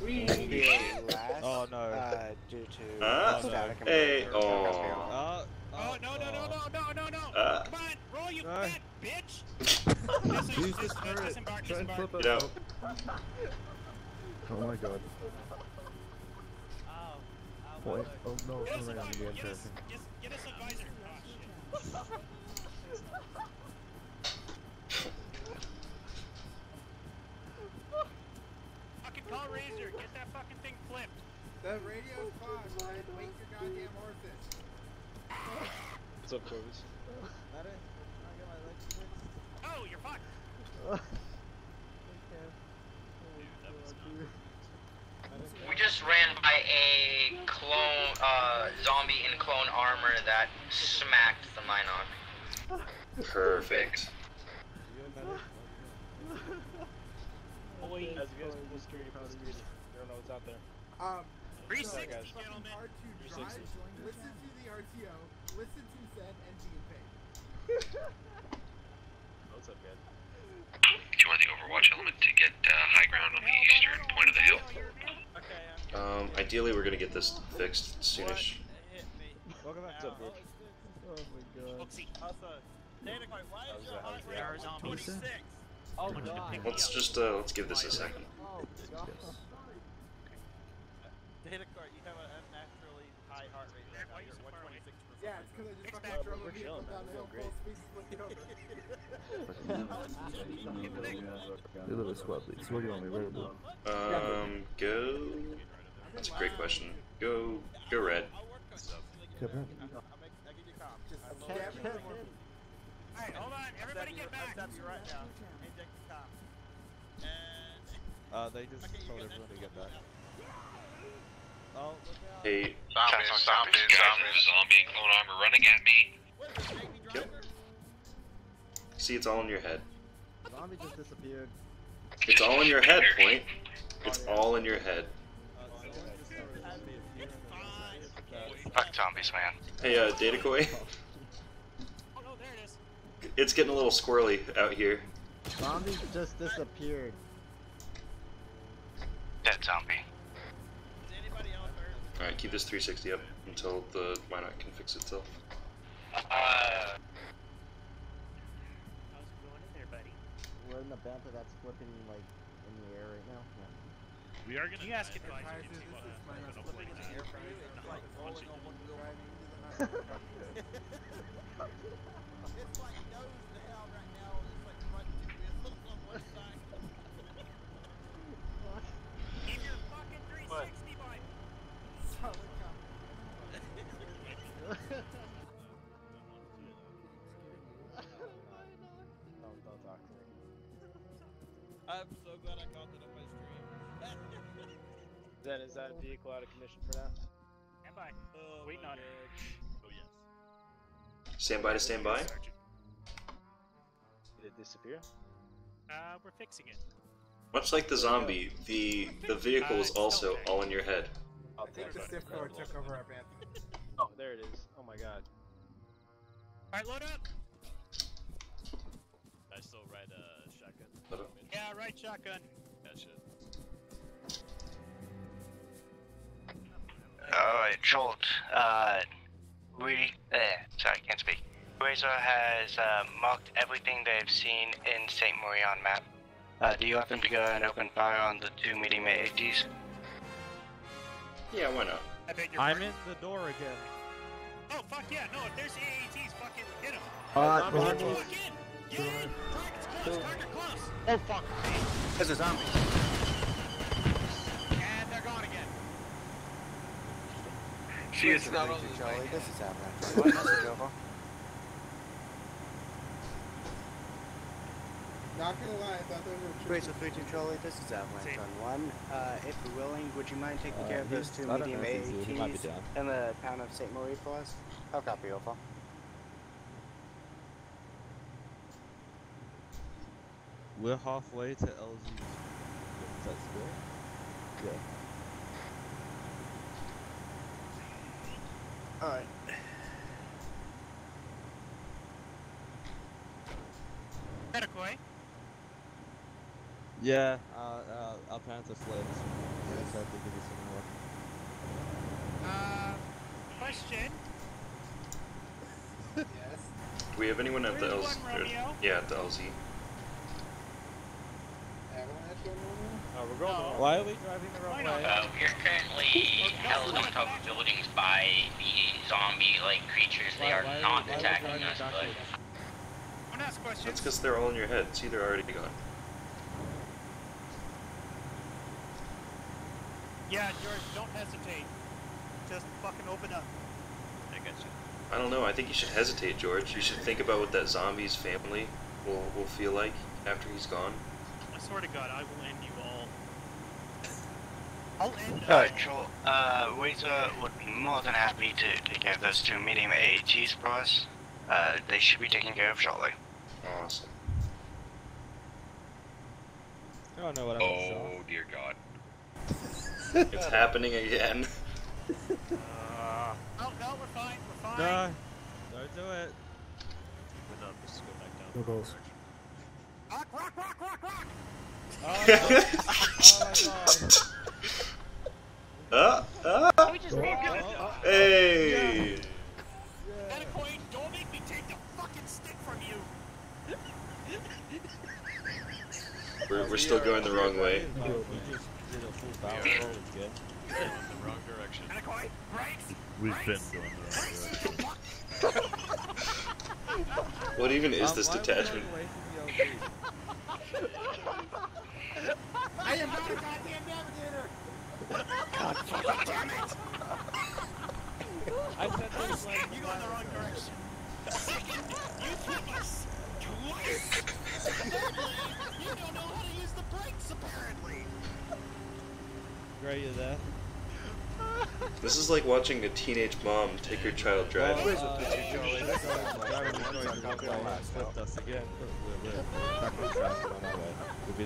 to hear last Oh, no. uh, due to Uh, static and hey, pressure. Hook up oh. and last. Uh, Oh, no, no, no, no, no, no, no! Uh. Come on, roll, you No. fat bitch! Dis- dis- Use the dis- turret. disembark, Try and disembark. flip Get it. out. Oh my god. Wait, oh no, Get us, it's a, already on the get, edge, us, get, get us a visor. Oh, shit. <laughs> call Razor, get that fucking thing flipped. The radio's fine, Ryan. Wake your goddamn horses. What's up, Corvus? Oh, you're fucked. <laughs> We just ran by a clone, uh, zombie in clone armor that smacked the Minoc. Perfect. Boy. As you guys pull security, pull security. I don't know what's out there. Um, 360, guys. gentlemen. hard to 360. drive. Listen to the RTO. Listen to Zen and be paid. <laughs> What's up, guys? Do you want the Overwatch element to get uh, high ground on the eastern point of the hill? Um, ideally, we're gonna get this fixed soonish. Welcome back to bitch. Oh my god. Also, Dana, why is your heart rate There is on zombies. 26? Oh god. Let's just uh, let's give this a second. Data card, you have an unnaturally high heart rate right now. You're 126 Yeah, it's because I just fucking drove a vehicle down the hill full speed looking over. They live in squad leagues. What do you want me to do? Um, go. That's a great question. Go, go red. Kevin? Alright, hold on. Everybody get back. Stop you right now. Inject the cop. And Uh, they just told everyone to get back. Oh, look out. Hey, Zombies, zombies, zombies. Zombie in clone armor running at me. see, it's all in your head. Zombie just disappeared. It's all in your head, point. It's all in your head. Fuck zombies, man. Hey, uh, Data Koi. <laughs> It's getting a little squirrely out here. Zombie just disappeared. Dead zombie. Alright, keep this 360 up until the Minot can fix itself. Uh, We're in the bantha that's flipping like in the air right now. Yeah. We are gonna. You guys can advise Guys, me this is uh, minus flipping in the air for you. It's like rolling on one wheel driving into the night. It's like nose to hell right now. It's like front two wheels on one side. Then is that vehicle out of commission for now? Stand by. Oh, Waiting on it. Oh yes. Stand by to stand by. Did it disappear? Uh, we're fixing it. Much like the zombie, the the vehicle is also all in your head. Oh, I think the stiff car took over our band. <laughs> Oh, there it is. Oh my god. Alright, load up. I still ride uh, shotgun. Load up. Yeah, right shotgun. Gotcha. Alright, Cholt. Uh, we. Eh, sorry, can't speak. Razor has uh, marked everything they've seen in St. Marie on map. Uh, do you want them to go and open fire on the two medium AATs? Yeah, why not? I beg your I'm in the door again. Oh, fuck yeah. No, if there's AATs, fucking hit them. Uh, Get behind the me. Get in. Target's close. Target close. Oh fuck! There's a zombie. And they're gone again. She is not only Charlie, this is Avalanche. One message over. Not gonna lie, I thought those were Razor 32 Charlie, this is Avalanche on one. Uh, if you're willing, would you mind taking Uh, care of those two medium know if he's- he might be AATs down. in the town of St. Marie for us? I'll copy over. We're halfway to LZ. Is that square? Alright. Medicoi. Yeah, uh, uh, our parents are slaves. Yeah, so I have to give you some more. Uh, question. <laughs> Yes. Do we have anyone at the Where's LZ? Yeah, at the LZ. Avalanche on one? Oh, we're going. No. Why are we driving the wrong Why not? way? Uh, we are currently held on top of buildings by the zombie-like creatures. They are why not why attacking driving us, but? One ask questions. That's because they're all in your head. See, they're already gone. Yeah, George, don't hesitate. Just fucking open up. I got you. I don't know. I think you should hesitate, George. You should think about what that zombie's family will, will feel like after he's gone. I swear to God, I will end you all. I'll end us Alright, all. Joel. Uh, Razor would be more than happy to take care of those two medium AATs for us. Uh, they should be taken care of shortly. Awesome. I don't know what I'm Oh dear God. <laughs> It's happening again. Uh, <laughs> oh, no, we're fine. We're fine. No, don't do it. But no, just go back down. No goals. Rock, rock, rock, rock, rock! No. oh my god. Hey! Don't make me take the fucking stick from you! We're, we're still going the wrong way. In the wrong direction. Adequate, brakes! We've been going the wrong direction. What even is this detachment? <laughs> I away from the LB? I am not a goddamn navigator! God fucking damn it! I said First, there's like you go in the wrong direction. Second, you hit us twice. Thirdly, you don't know how to use the brakes, apparently. Gray, you there? This is like watching a teenage mom take her child driving. Flipped us again. We're, we're, we're back on track on our way. We'll be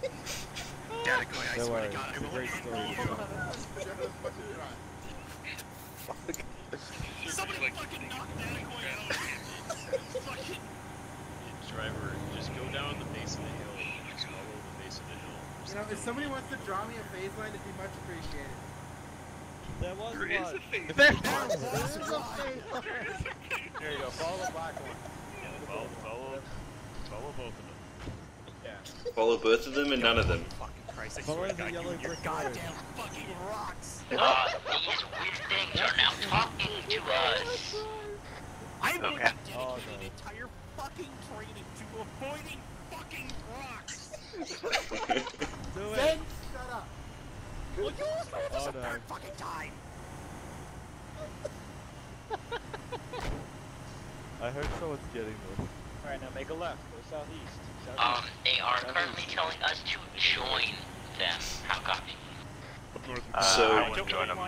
there. Adequate, I Don't swear worry, to God, I it's a great story. Fuck. Somebody fucking knock Adequate out. fucking Driver, just go down the base of the hill. Just follow the base of the hill. You know, if somebody wants to draw me a phase line, it'd be much appreciated. There was There is one. a phase There line. was There's a one. phase line. There you go. Follow the black one. Yeah, follow, follow, follow both of them. Yeah. Follow both of them and none of them. Christ, I Follow the God, yellow you and your brick goddamn fucking rocks. Uh, these weird things are now talking to us. I'm going to Okay. Oh, dedicate an entire fucking training to avoiding fucking rocks. <laughs> Do Then it. shut up. Well, you also have Oh, no. third fucking time. <laughs> I heard someone's getting this. Alright, now make a left. Go southeast. Um, they are currently telling us to join them. How copy? Uh, So- I I wouldn't don't join them.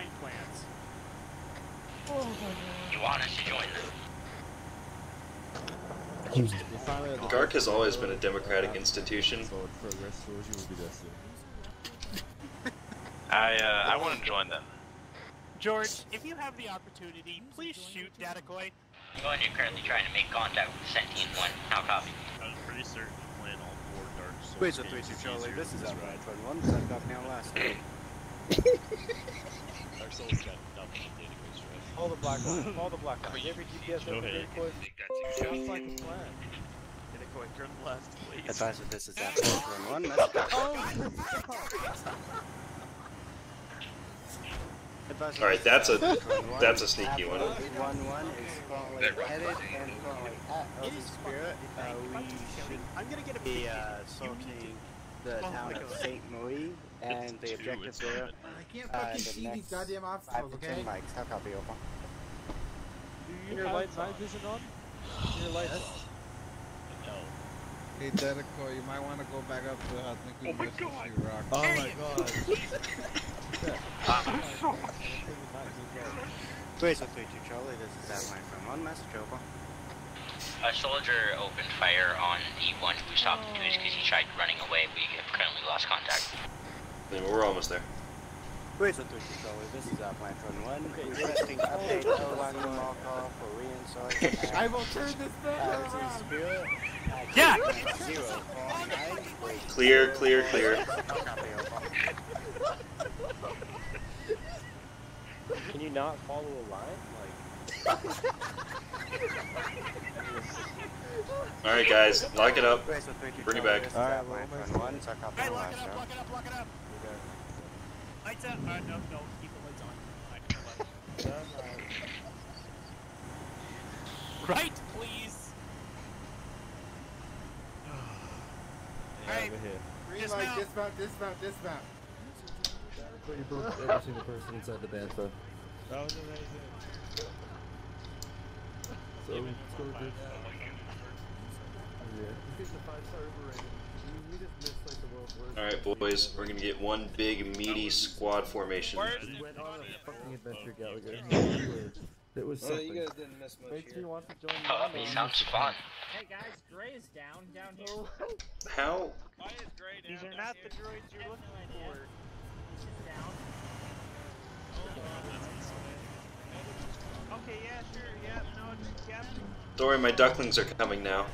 You want us to join them? We're finally at the GARC has always been a democratic institution. Forward progress towards you will be. I uh, I wouldn't join them. George, if you have the opportunity, please shoot Datakoi. Going, you're currently trying to make contact with Sentient One. How copy? I was pretty certain to plan all four Dark Souls Wait, 3 2 Charlie, this is this Alpha ride. Android 1, set up now last <laughs> night. Dark Souls got nothing to database, right? Follow the black one. Follow the black one. Is every GPS Go open ahead. very quick? Sounds like a plan. Gonna go and turn left, please. Advise that this is Alpha Android 1, message Advise that Alright, that's a Alpha Android 1. that's a sneaky one. 1 1 is currently headed and currently at Open Spirit. Uh, we should I'm gonna get a be uh, assaulting the town of St. Louis and the objective there. I can't Uh, fucking see these next goddamn Five obstacles, to okay? ten mics. How copy over? Do you Your have lights night on. vision on? Your lights on. No. Hey, Dedico, you might want to go back up to I think we Oh my missed God. a few. Oh my god. Wait, so 3 2 Charlie, this is Outline from 1, message over. A soldier opened fire on the one who stopped the news because he tried running away. We have currently lost contact. Then we're almost there. Wait, so 3 2 Charlie, this is Outline from 1. Requesting update Outline from Markov for re-insight. I will turn this thing around. Yeah. Zero. four, nine, wait. Clear, clear, clear. <laughs> How copy over? Can you not follow a line? Like. Alright guys, lock it up. Wait, so 3 2 Bring it back. Alright, Outline well, from 1, so copy Hey, lock it up, lock it up, lock it up. Lights out. Uh, no, no, keep the lights on. <laughs> Right, please. Yeah, Alright. over here. Green light, dismount, dismount, dismount. But you broke every single person inside the bantha. That was amazing. So, let's go with this. Yeah. You think the five star overrated? We, we just missed like the world's worst. Alright boys, we're gonna get one big meaty squad formation. We went on a fucking adventure, Gallagher. It <laughs> was Well, something. you guys didn't miss much Makes me here. want to join Oh, the he sounds fun. Hey guys, Gray is down, down here. How? Why is Gray down? These are not the droids you're looking for. Dory. Don't worry, my ducklings are coming now.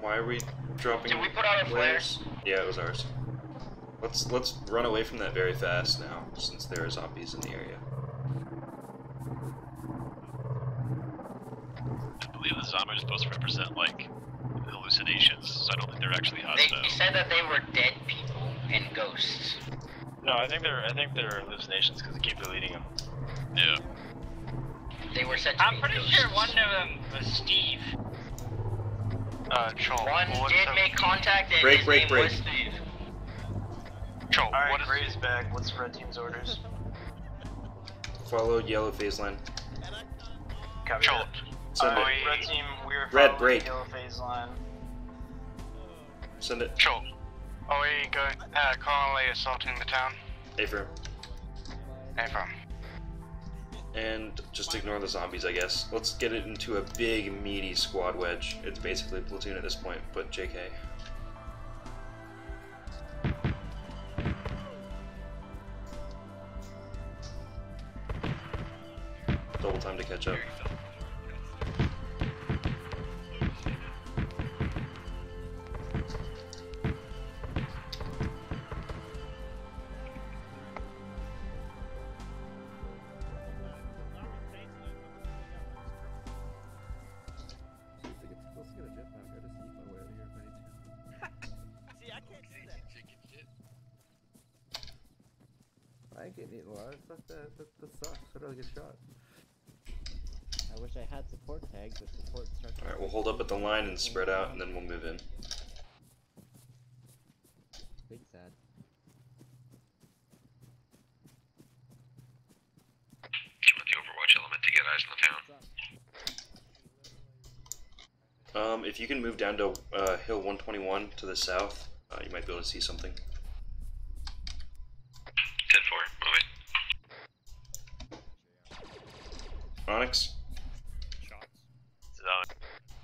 Why are we dropping? Did we put out our flares? Yeah, it was ours. Let's let's run away from that very fast now, since there are zombies in the area. Believe the zombies are supposed to represent like hallucinations, so I don't think they're actually hostile. They hostile. said that they were dead people and ghosts. No, I think they're I think they're hallucinations because they keep deleting them. Yeah. They were said to I'm be pretty ghosts. sure one of them was Steve. Uh, Troll. One did make contact and Break, his break, name break. was Steve. Troll. Alright, what is Gray's back? What's red team's orders? Follow yellow phase line. Copy Troll. that. Send Alright, it. red team, we're Red, following break. yellow phase line. Send it. Troll. Are we going, uh, currently assaulting the town? Affirm. Affirm. And just ignore the zombies, I guess. Let's get it into a big, meaty squad wedge. It's basically a platoon at this point, but JK. Double time to catch up. Hold up at the line and spread out, and then we'll move in. Big sad. Come with the Overwatch element to get eyes on the town. Um, if you can move down to uh, Hill 121 to the south, uh, you might be able to see something. 10-4, moving. Onyx,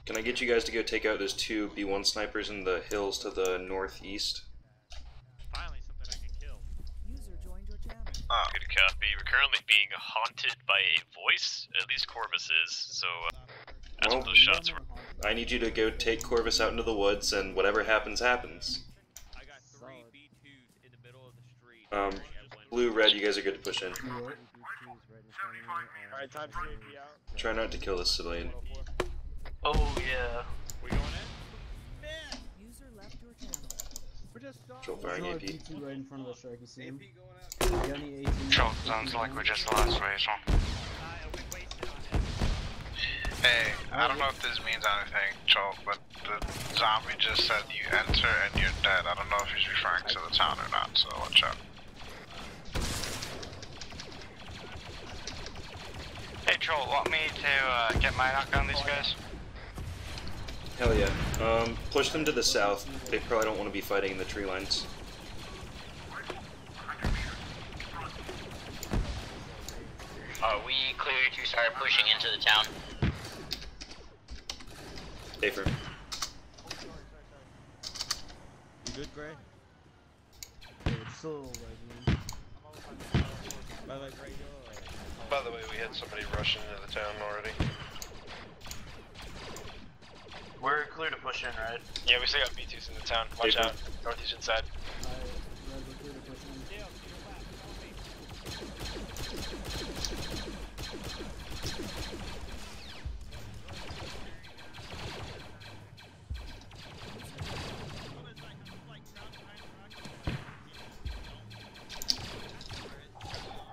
can I get you guys to go take out those two B1 snipers in the hills to the northeast? User joined your channel. Oh. Good copy. We're currently being haunted by a voice. At least Corvus is. So uh, that's Well, what those shots were. I need you to go take Corvus out into the woods, and whatever happens, happens. Um, blue, red, you guys are good to push in. Alright, time to AP out. Try not to kill this civilian. Oh yeah. We going User left your channel. We're just Control firing There's AP. right in front of us, Shark. You see him? Gunny 18. Troll, sounds like we just lost Rachel. Hey, I don't know if this means anything, Choke, but the zombie just said you enter and you're dead. I don't know if he's referring to the town or not, so watch out. Hey, Troll, want me to uh, get my knock on these guys? Hell yeah. Um, push them to the south. They probably don't want to be fighting in the tree lines. Are we clear to start pushing into the town? Affirm. You good, Gray? It's still like, man. By the way, Gray, you're, By the way, we had somebody rushing into the town already. We're clear to push in, right? Yeah, we still got B2s in the town. Watch Paper. out. Northeastern side. Alright, red, we're clear to push in.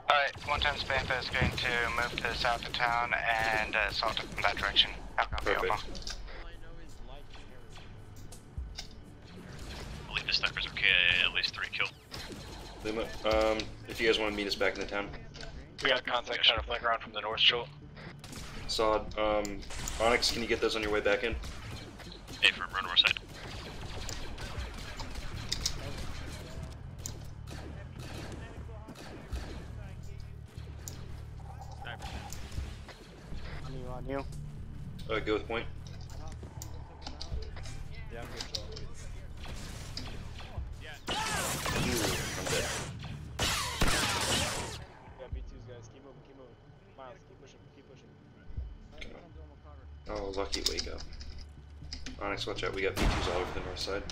Alright, one time Spampa is going to move to the south of town and uh, assault from that direction. I'll copy Um, if you guys want to meet us back in the town. We got contact trying to flank around from the north shoal. Sod, Um, Onyx, can you get those on your way back in? Hey, from run north side. On you, on you. Uh, go with point. Watch out. We got B2s all over the north side.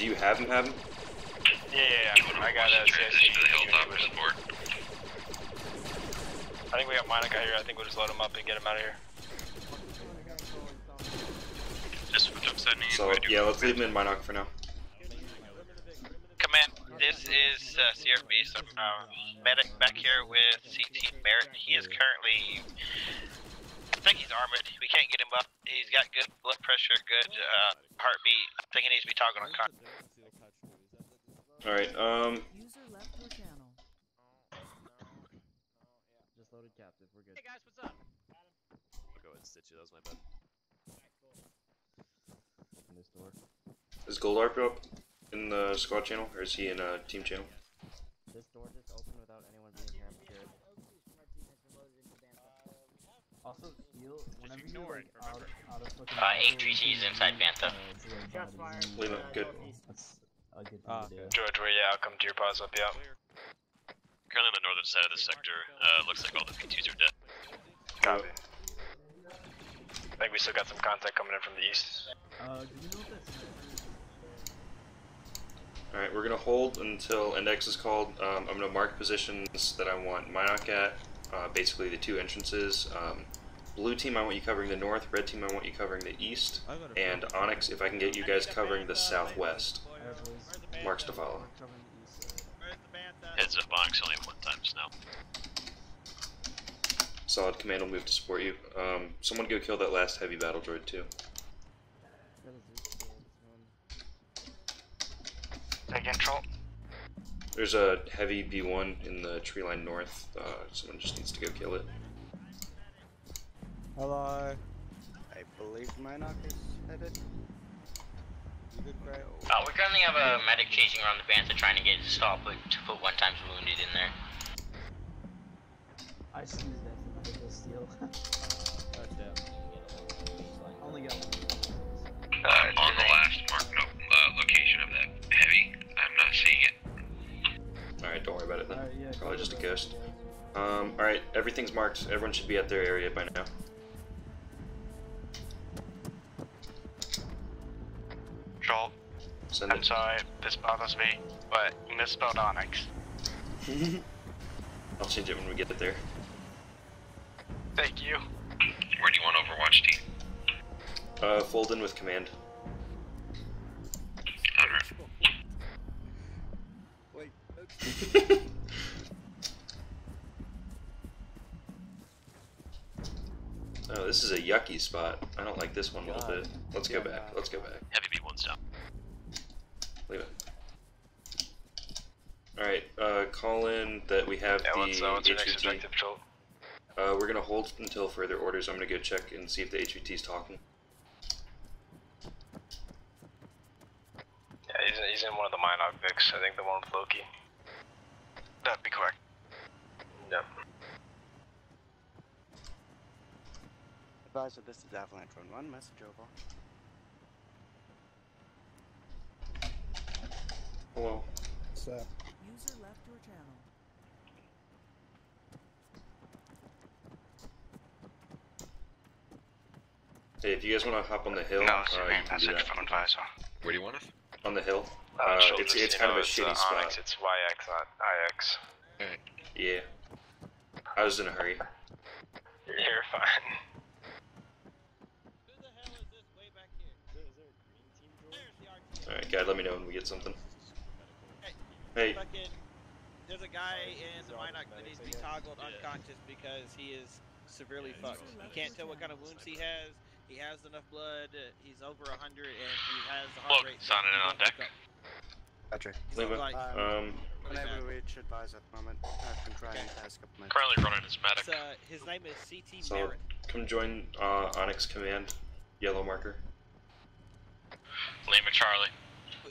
Do you have him, have him? Yeah, yeah, yeah. I got a Transition to the hilltop for support. I think we got Monica here. I think we'll just load him up and get him out of here. Just switch up setting. So, yeah, let's leave him in Mynock for now. Command, this is uh, CRB, so uh, medic back here with CT Merritt. He is currently, I think he's armored. We can't get him up. He's got good blood pressure, good uh, heartbeat. I think he needs to be talking on con. Alright, um, User left your channel. Just loaded captive. We're good. Hey guys, what's up? I'll go ahead and stitch you, that was my bad. In this door. is Goldarp up in the squad channel, or is he in a team channel? Whenever you like out, out of fucking. Uh, HVT is inside Bantha. Shots fired. Leave him, good. That's a good thing Ah. George, where you at? I'll come to your pause up, yeah. Currently on the northern side of the sector, uh, looks like all the B2s are dead. Copy. I think we still got some contact coming in from the east. Uh, do you know if that's Alright, we're gonna hold until index is called. Um, I'm gonna mark positions that I want Mynock at, uh, basically the two entrances. Um, blue team, I want you covering the north. Red team, I want you covering the east. And Onyx, if I can get you guys covering the southwest. Marks to follow. Heads up, Onyx only one times now. Solid command will move to support you. Um, someone go kill that last heavy battle droid too. Take control. There's a heavy B1 in the tree line north. Uh, someone just needs to go kill it. Hello. I believe Mynock is headed. You? Uh, we currently have a medic chasing around the Bantha trying to get his stall put to put one times wounded in there. I sneezed at the medical steel. Only got one. Uh, on the last mark no, uh, location of that heavy, I'm not seeing it. Alright, don't worry about it then. Alright, yeah, Probably just a ghost. Um, alright, everything's marked. Everyone should be at their area by now. Send I'm it. sorry this bothers me, but you misspelled Onyx. <laughs> I'll change it when we get it there. Thank you. Where do you want Overwatch team? Uh, fold in with command. Alright. <laughs> Wait, Oh, this is a yucky spot. I don't like this one a little bit. Let's go back. Let's go back. Heavy B1's down. Leave it. Alright, uh, call in that we have Yeah, the what's, uh, what's your next HVT. Uh, we're gonna hold until further orders. I'm gonna go check and see if the HVT's talking. Yeah, he's, he's in one of the Mynock Vics. I think the one with Loki. That'd be correct. Yep. Advisor, this is Avalanche Run 1, message over. Hello. User left your channel. Hey, if you guys wanna hop on the hill, No, uh, it's you a can do that. from advisor. Where do you want us? On the hill. Uh, Uh, Joel, it's it's kind know, of a shitty uh, spot. Onyx, it's YX, not IX. Yeah. I was in a hurry. You're fine. Alright, guy, let me know when we get something. Hey, Fucking, there's a guy in the Mynock that needs to be toggled unconscious because he is severely fucked. You can't tell what kind of wounds he has. He has enough blood. uh, He's over 100 and he has the heart Look, rate. signing in on deck. Gotcha. Lima, um, Whenever we should advise at the moment, I've been trying to pass a couple minutes. Currently running his medic. Uh, his name is CT so Merritt. come join uh, Onyx Command, yellow marker. Lima Charlie.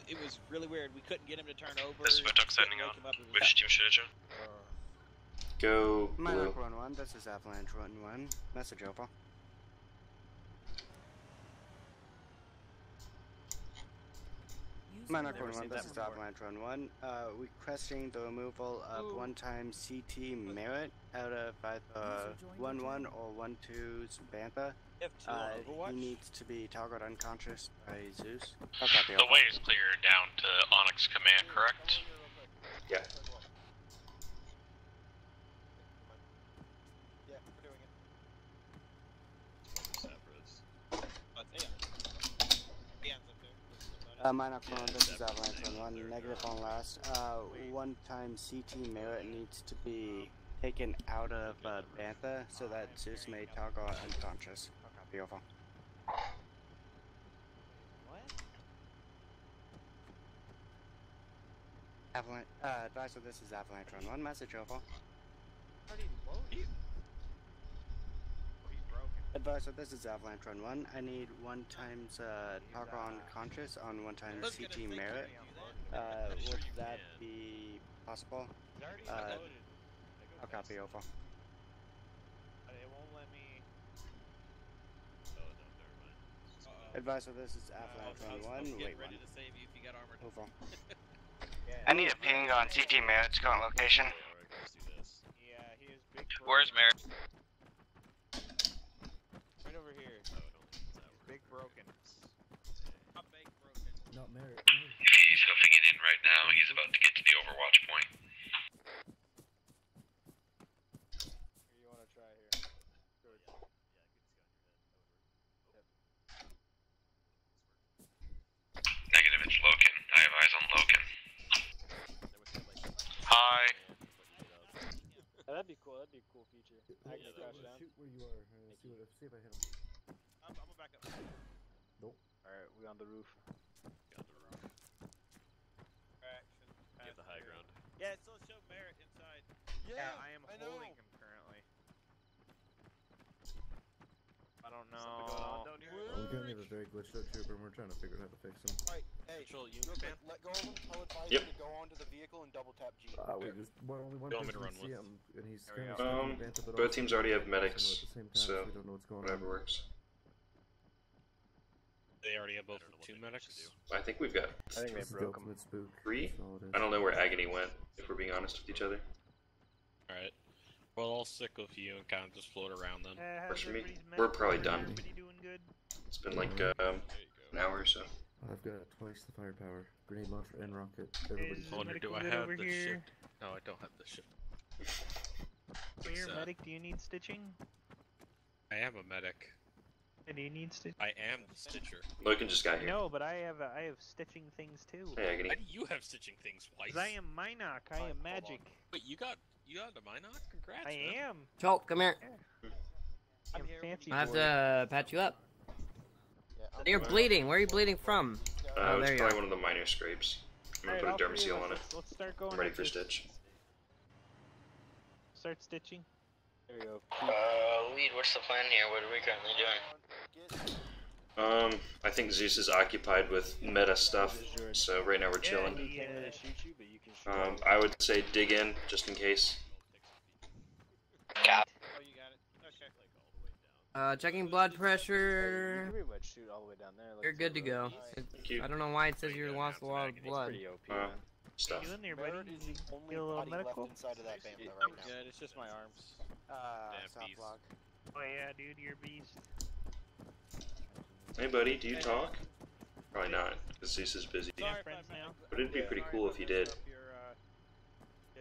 It was really weird. We couldn't get him to turn over. This is Matuk sending Couldn't on. wake him up. It was- Which team should I join? Go blue. Minor 1 1, this is Avalanche 1 1. Message over. Minor 1 1, this is Avalanche 1 1. Uh, requesting the removal of one time CT Merit out of either 1 1 or 1 2's Bantha. F2 Uh, he needs to be toggled unconscious by Zeus. The way is clear down to Onyx Command, correct? Yeah. Uh, minor clone, this is Avalanche on one, negative on last. Uh, one time CT Merit needs to be taken out of uh, Bantha so that Zeus may toggle unconscious. Over. Avalanche, uh, advisor, this is Avalanche on one, message over. Advisor, this is Avalanche Run 1. I need one times uh, toggle unconscious on one times CT Merit. Uh, would that be possible? Uh, I'll copy over. It won't let me. Advisor, this is Avalanche I was, Run 1. Wait ready one. to save you if you got armored. Over. <laughs> I need a ping on CT Merritt's current location. Yeah, he is big. Where's Merritt? Right over here. Big broken. Not big broken. Not merit. He's hoofing it in right now. He's about to get to the Overwatch point. You want to try here? Negative, it's Loken. I have eyes on Loken. Hi. Oh, that'd be cool. That'd be a cool feature. I can crash down. Shoot where you are. Uh, see, what, see if I hit him. I'm, I'm gonna back up. Nope. Alright, we on the roof. Action. Get the high ground. Yeah, it still shows Merritt inside. Yeah, I am holding him currently. I don't know. We currently have a very glitched out trooper and we're trying to figure out how to fix him. Alright, hey, Control real unit quick, let go of him. I'll advise Yep. you to go onto the vehicle and double tap G. Uh, we just, well, only one You want person to can run see with? him, and he's kind of go. Um, both teams already have medics, at the same time, so we don't know what's going whatever on. works. They already have both two medics. I think we've got I think they This is broke him. ultimate spook. three. That's all it is. I don't know where Agony went. If we're being honest with each other. Alright. Well, I'll stick with you and kind of just float around then. Works for me. We're probably done. It's been like um, an hour or so. I've got twice the firepower, grenade launcher and rocket. Everybody's I wonder, do I have the ship? No, I don't have the ship. So you're a medic, do you need stitching? I am a medic. And do you need stitching? I am the stitcher. Logan just got here. No, but I have uh, I have stitching things too. Hey, Agony. Why do you have stitching things, Weiss? 'Cause I am Mynock, I am magic. Wait, you got you got a Mynock? Congrats. I man. am. Joel, come here. I'm fancy I have to uh, patch you up. You're bleeding. Where are you bleeding from? Uh, oh, it was there you probably are. one of the minor scrapes. I'm gonna all put a derm seal on it. let's- Let's start going. I'm ready for this. stitch. Start stitching. There you go. Uh, lead, what's the plan here? What are we currently doing? Um, I think Zeus is occupied with meta stuff, so right now we're chilling. He can't really shoot you, but you can shoot Um. I would say dig in just in case. Cap. Oh, you got it. Okay. Uh, checking blood pressure. can pretty much shoot all the way down there. like You're good to go. over. I don't know why it says you lost a lot of blood. pretty OP, Uh, stuff. You in there, buddy? Merritt is the only a little body left medical? inside of that bantha I'm right now. good. It's just my arms. Uh, Damn stop beast. Oh yeah, dude, you're a beast. Hey, buddy, do you talk? Probably not, because Zeus is busy. Sorry. But it'd be pretty cool if he did.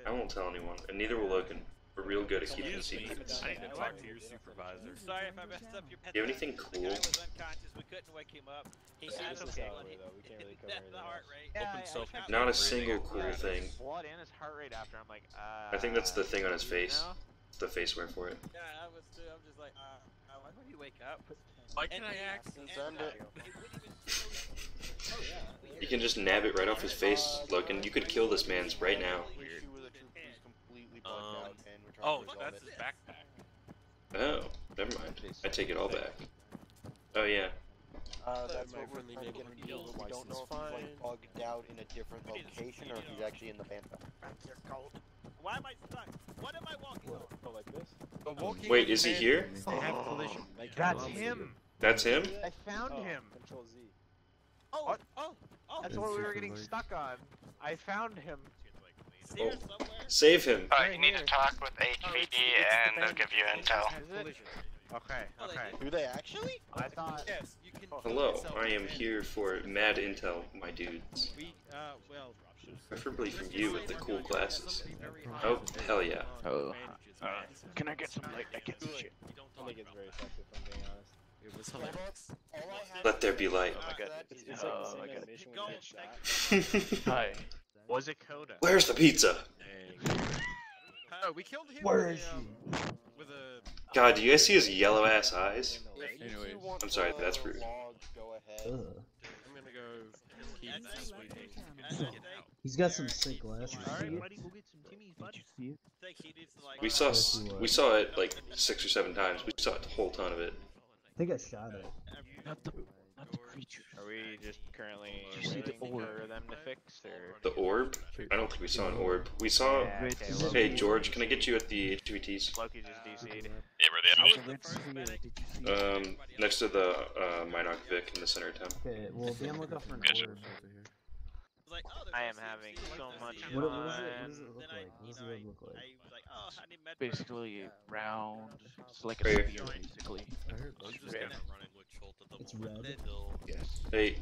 I won't tell anyone, and neither will Logan. We're real good at keeping secrets. I need to talk to your supervisor. Sorry if I messed up your pet. You have anything The cool? guy was unconscious. We couldn't wake him up. He had is some okay. blood. He- though. We can't really <laughs> cover That's the heart rate. Open self Not a single cool thing. Blood and his heart rate after. I'm like, uh. I think that's the thing on his face. No? It's the face wear for it. Yeah, I was too. I'm just like, uh, uh, why would you wake up? Why can I he- access Send it. Oh. <laughs> You can just nab it right off his face, Logan. You could kill this man's right now. Weird. Issue with a troop who's completely bugged Um, out, and we're trying Oh, that's his backpack. Oh, never mind. I take it all back. Oh yeah. Uh, that's what we're trying to get him to do. but We don't know if license he's like bugged out in a different location or if he's actually in the bantha. Why am I stuck? What am I walking on? Oh, like this? Wait, is he here? They have collision. They That's him. That's him? I found Oh, him. Control Z. Oh, What? oh, oh. That's what we were getting stuck on. I found him. Oh. Save him. Uh, you need to talk with HVT and they'll give you intel. Is it? Okay, okay. Do they actually? I thought. Yes, you can. Hello, I am here for mad intel, my dudes. We, uh, well. Preferably from you with the cool glasses. Oh, hell yeah. Oh, uh, can I get some light? I get some shit. I don't think it's very effective, if I'm being honest. It was hilarious. Let there be light. Oh my god. It's, it's like the same animation when you. Hi. Was it Coda? Where's the pizza? <laughs> Oh, we killed him. Where is um. With a. God, do you guys see his yellow ass eyes? Anyways. I'm sorry, that's rude. log, go ahead. Ugh. I'm gonna go keep this waiting. He's got some sick glasses. Alright, See it? buddy, get some Timmy's, bud. See it? Think he needs to like. We saw we saw it like six or seven times. We saw a whole ton of it. I think I shot it. Not the, not. Are we just currently Did the waiting orb? for them to fix, or? The orb? I don't think we saw an orb. We saw. Yeah, okay, Is well, it- Hey George, can I get you at the HVTs? Loki just DC'd. Yeah, where they a red sphere. Did you see it? Um, next to the uh, Mynock Vic in the center of town. Okay, well, be on the lookout for an Gotcha. orb. Like, oh, I no am having CMC, so much that's What, what, does it, what does it look then I, like? What you does know, the I, orb look like? I was like, oh, I need med Basically, round. It's like a Right sphere, basically. It's red. Yes. Hey,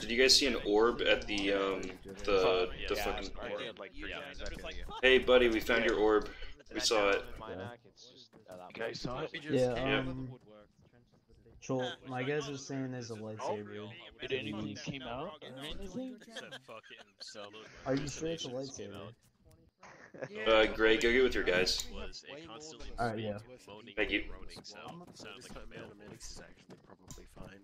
did you guys see an orb at the um the the Yeah, fucking? I like Yeah, times. I'm just like. Hey buddy, we found your orb. We saw it. You guys saw it? Yeah, Yeah. Um, Joel, my guys are saying there's a lightsaber. Did anything came out or anything? <laughs> Are you sure it's a lightsaber? Uh, Gray, go get with your guys. Was a constantly Alright, yeah. Thank you. and groaning sound. Sounds like a male voice. probably fine.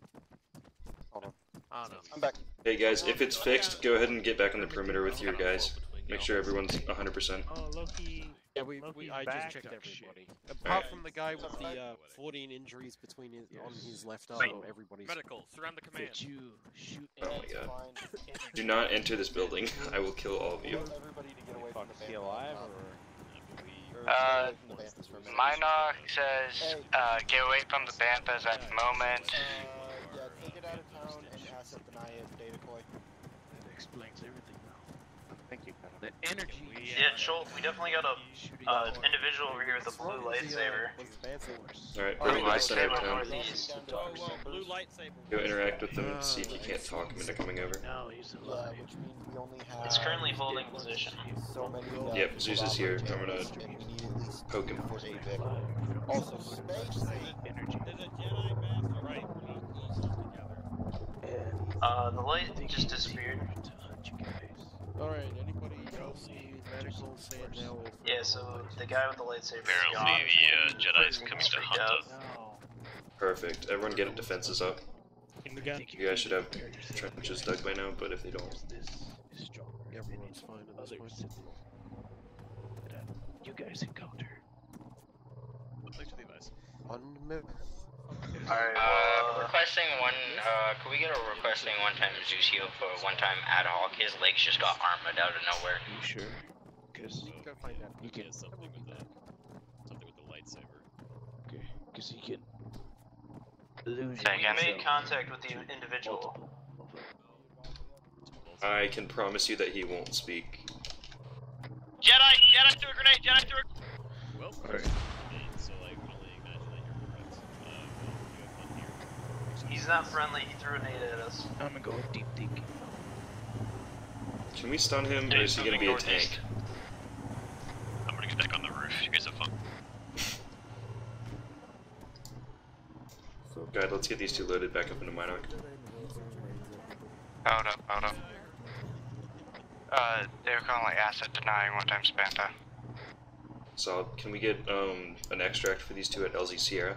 Hold on. I don't. I'm back. Hey guys, if it's fixed, go ahead and get back on the perimeter with your guys. Make sure everyone's 100%. Oh, Loki. Yeah, we, we I just checked everybody. Alright. Apart from the guy with the uh, 14 injuries between his on his left arm, Wait, everybody's Medical, surround the command. Did you shoot Oh my god. <laughs> Do not enter this building. <laughs> I will kill all of you. Everybody to get away from the Is he alive Um, or? or Uh, stay away from the banthas for a minute. Mynock says, uh, get away from the Banthas at the moment. Uh, yeah, take it out of town and ask up deny it, data coy. That explains everything now. Thank you. The energy. Yeah, Joel, we definitely got a uh, individual over here with a blue lightsaber. Alright, Blue we're gonna go center of lightsaber town. northeast. Oh, well, blue lightsaber. Go interact with them and see if you can't talk them into coming over. Now he's Yeah, alive. which means we only have It's currently holding position. so many. Uh, Yep, Zeus is here. I'm gonna and we need at least poke him. for AVIC. Also, space. Energy. There's a Jedi master right east together. Uh, the light just disappeared. Alright, anybody else need medical stand now? Yeah, so the guy with the lightsaber. Apparently the uh, Jedi's coming to hunt us. Perfect. Everyone get defenses up. You guys should have trenches dug by now, but if they don't, This is strong. Everyone's fine in this one. That you guys encounter. Thanks for the advice. On the map. Alright, Uh, requesting one, uh, could we get a requesting one time Zeus heal for one time ad hoc? His legs just got armored out of nowhere. You sure? Cause Go find out. You can. Yeah, something with the something with the lightsaber. Okay. Cause he can. Lose We made contact with the individual. I can promise you that he won't speak. Jedi! Jedi threw a grenade! Jedi threw a Well, Alright. okay, He's not friendly, he threw a nade at us. I'm gonna go with Deep Deke. Can we stun him, or is he gonna be a tank? East. I'm gonna get back on the roof, you guys have fun. so, Guide, let's get these two loaded back up into Mynock. Out up, out up. Uh, they were calling like asset denying one time Spanta. So, can we get um, an extract for these two at LZ Sierra?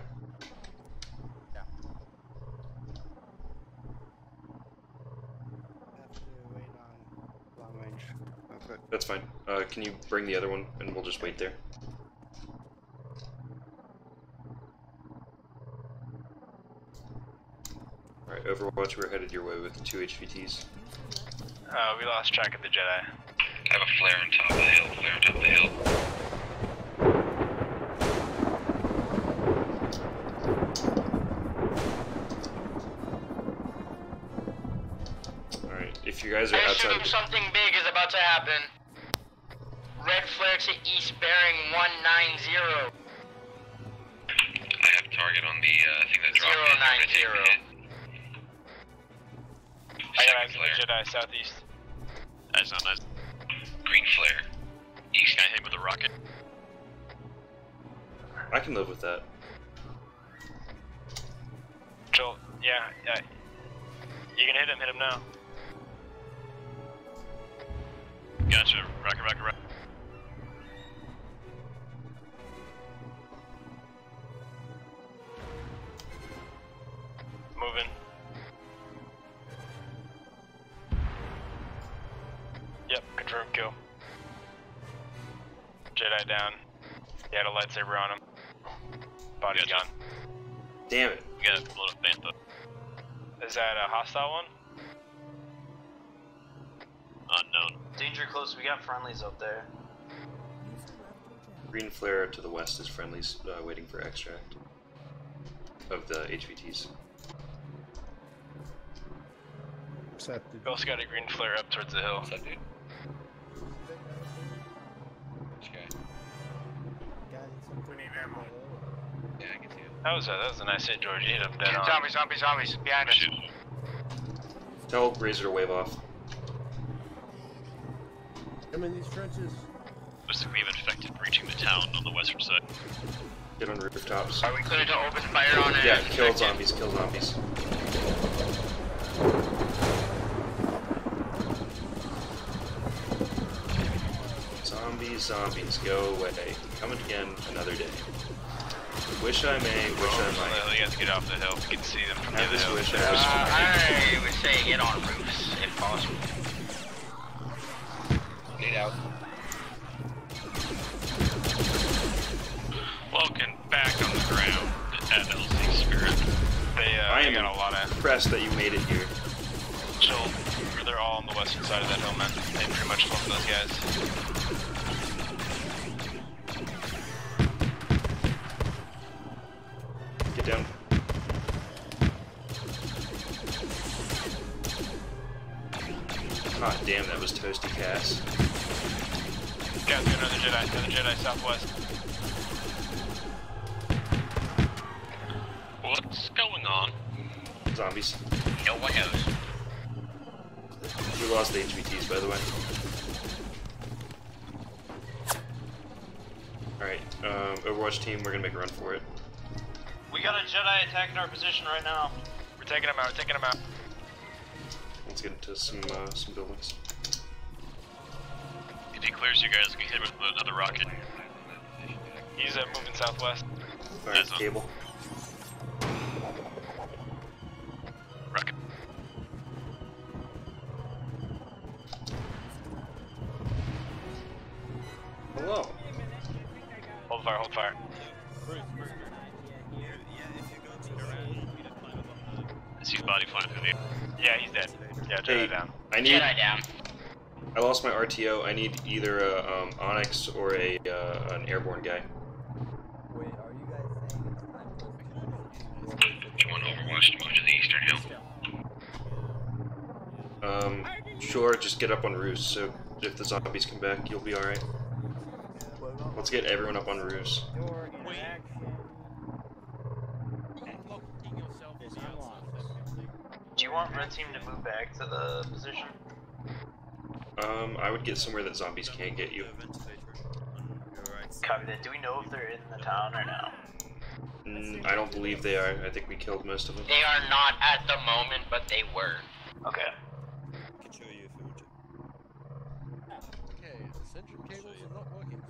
That's fine. Uh, can you bring the other one and we'll just wait there? Alright, Overwatch, we're headed your way with two HVTs. Uh, we lost track of the Jedi. I have a flare on top of the hill, flare on top of the hill. Alright, if you guys are I outside. assume something big is about to happen. Red flare to east bearing 190. I have target on the uh, thing that dropped. Zero in. nine We're gonna take zero. the hit. I got eyes on the Jedi southeast. That's not nice. Green flare. East. Can I hit with a rocket? I can live with that. Joel, yeah, yeah. You can hit him, hit him now. Gotcha. Rocket, rocket, rocket. Moving. Yep, confirm kill. Jedi down. He had a lightsaber on him. Body Gotcha. gun. Damn it. You got a little Fanta. Is that a hostile one? Unknown. Danger close, we got friendlies out there. Green flare to the west is friendlies uh, waiting for extract of the HVTs. Accepted. We also got a green flare up towards the hill. What's up, dude? Which guy? Yeah, I can see it. That was a, that was a nice hit, George. You hit him dead on. Zombies, zombies, zombies. Behind us. Tell Razor to wave off. I'm in these trenches. Looks like we have infected breaching the town on the western side. Get on rooftops. Are we clear to open fire on it? Yeah, kill zombies, kill zombies. Zombies, zombies, go away. Coming again another day. Wish I may, wish I might. You guys get off the hill. We can see them from I the other just hill. wish I Uh, I would say get on roofs if possible. Need out. Welcome back on the ground at LC Spirit. They, uh, I am got a lot of impressed that you made it here. chill. They're all on the western side of that hill, man. They pretty much flumped those guys. Get down. God damn, that was toasty Cass. Got another Jedi. Another Jedi southwest. What's going on? Zombies. No one knows. We lost the HVTs, by the way. Alright, um, Overwatch team, we're gonna make a run for it. We got a Jedi attacking our position right now. We're taking him out. We're taking him out. Let's get into some uh, some buildings. If he clears you guys, we can hit him with another rocket. He's uh, moving southwest. Alright, cable. Rocket. Hello. Hold fire. Hold fire. Yeah, Jedi Hey, down. I need. Jedi down. I lost my RTO. I need either a um, Onyx or a uh, an airborne guy. Wait, are you guys saying it's time for Do you want Overwatch to move to the eastern hill? Um, sure, just get up on roofs. So if the zombies come back, you'll be all right. Let's get everyone up on roofs. Do you want red team to move back to the position? Um, I would get somewhere that zombies can't get you. Copy that. Do we know if they're in the town or no? Mm, I don't believe they are. I think we killed most of them. They are not at the moment, but they were. Okay. can show you if it would. Okay, ascension cables are not working.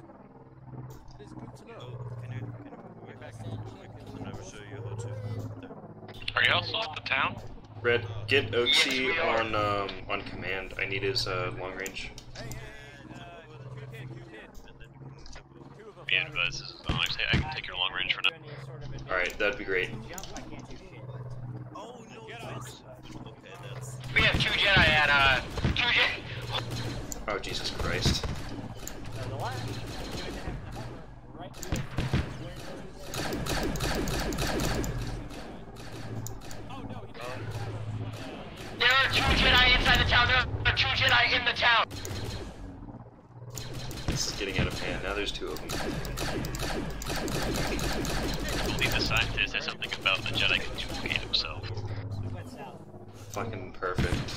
It is good to know. Can you, can you back I will show you how to. Are y'all still at the town? Red, get Oxy on um, on command. I need his uh, long range. Be advised, this is Onyx. Hey, I can take your long range for now. All right, that'd be great. We have two Jedi at uh two Jedi. Oh Jesus Christ! There are two Jedi inside the town. There are two Jedi in the town. This is getting out of hand. Now there's two of them. I believe the scientist has something about the Jedi can duplicate himself. Fucking perfect.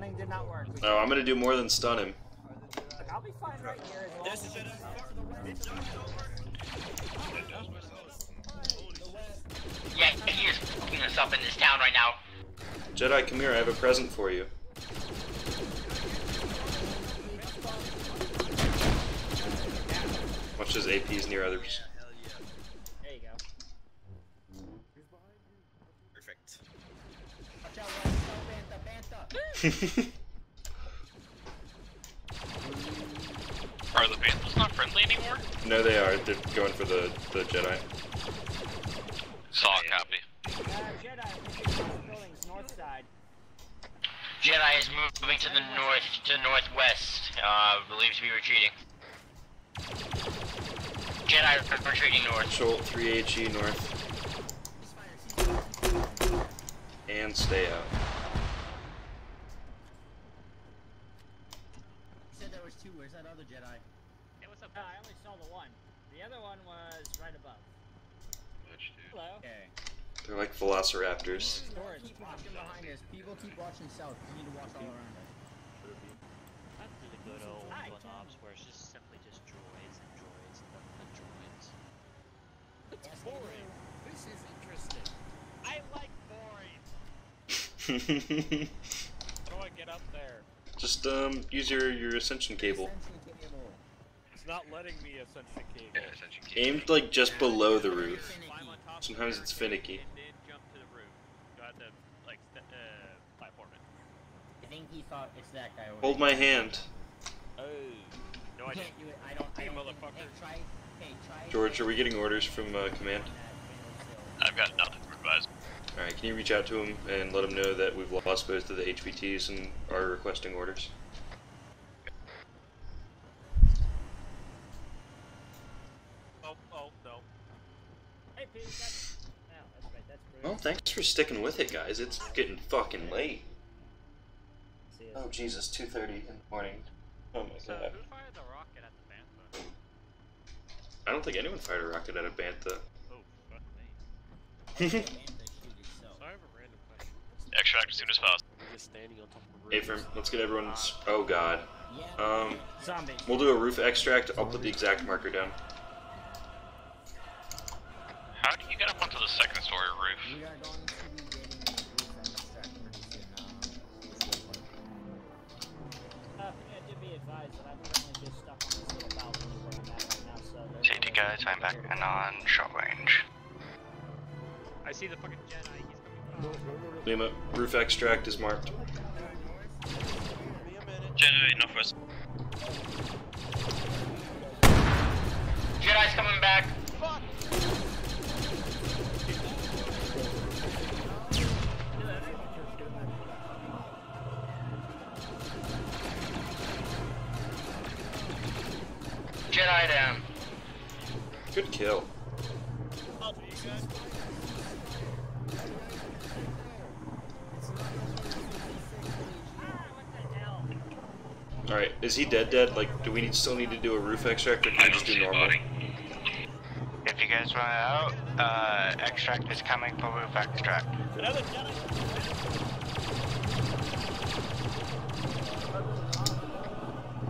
Thing did not work. No, oh, I'm gonna do more than stun him. Look, I'll be fine right here as long Yeah, he is fucking us up in this town right now. Jedi, come here. I have a present for you. Watch his APs near others. There you go. Perfect. Watch out, Bantha, Bantha, <laughs> <laughs> Are the Banthas not friendly anymore? no, they are. They're going for the the Jedi. Saw copy. Uh, Jedi, I think it's those buildings, north side. Jedi is moving to the north to northwest. Uh, believed to be retreating. Jedi are retreating north. Shoal 3 HE north. And stay out. You said there was two. Where's that? Hey, what's up? Uh, I only saw the one. The other one was right above. Hello. Okay. They're like velociraptors. Storage. Keep watching behind us. People keep watching south. You need to watch all around us. Not do the good old one ops where it's just simply just droids and droids and nothing droids. It's boring. This is interesting. I like boring. <laughs> How do I get up there? Just um use your your ascension cable. It's not letting me ascension cable. Yeah, ascension Aimed like just below the roof. Sometimes it's finicky. And then jump to the roof. You have to like st- uh, platform it. I think he thought it's that guy Hold my hand. Oh. No, I can't do it. I don't. I don't think- motherfucker. Hey, try. Hey, try. George, are we getting orders from uh, command? I've got nothing to advise. Alright, can you reach out to him and let him know that we've lost both of the HVTs and are requesting orders? Oh, oh, no. Hey, Pete, that's... No, that's right, that's Bruce. Well, thanks for sticking with it, guys. It's getting fucking late. Oh Jesus, 2:30 in the morning. Oh my So god. who fired the rocket at the Bantha? I don't think anyone fired a rocket at a bantha. Oh, fuck me. <laughs> So I have a random question. Extract as soon as possible. We're just standing on top of Hey, roofs. let's get everyone's. Oh god. Um, Zombie. we'll do a roof extract. I'll put the exact marker down. How do you get up onto the second story roof? We are going to be getting a roof extract pretty soon. Be advised that I'm currently just stuck on this little balcony where I'm at right now, so... Safety guys, I'm back and on short range. I see the fucking Jedi. He's coming. Lima, roof extract is marked. Jedi, northwest. Jedi's coming back. Jedi down. Good kill. Alright, is he dead dead? Like, do we need, still need to do a roof extract or can we just do normal? If you guys run out, uh, extract is coming for roof extract.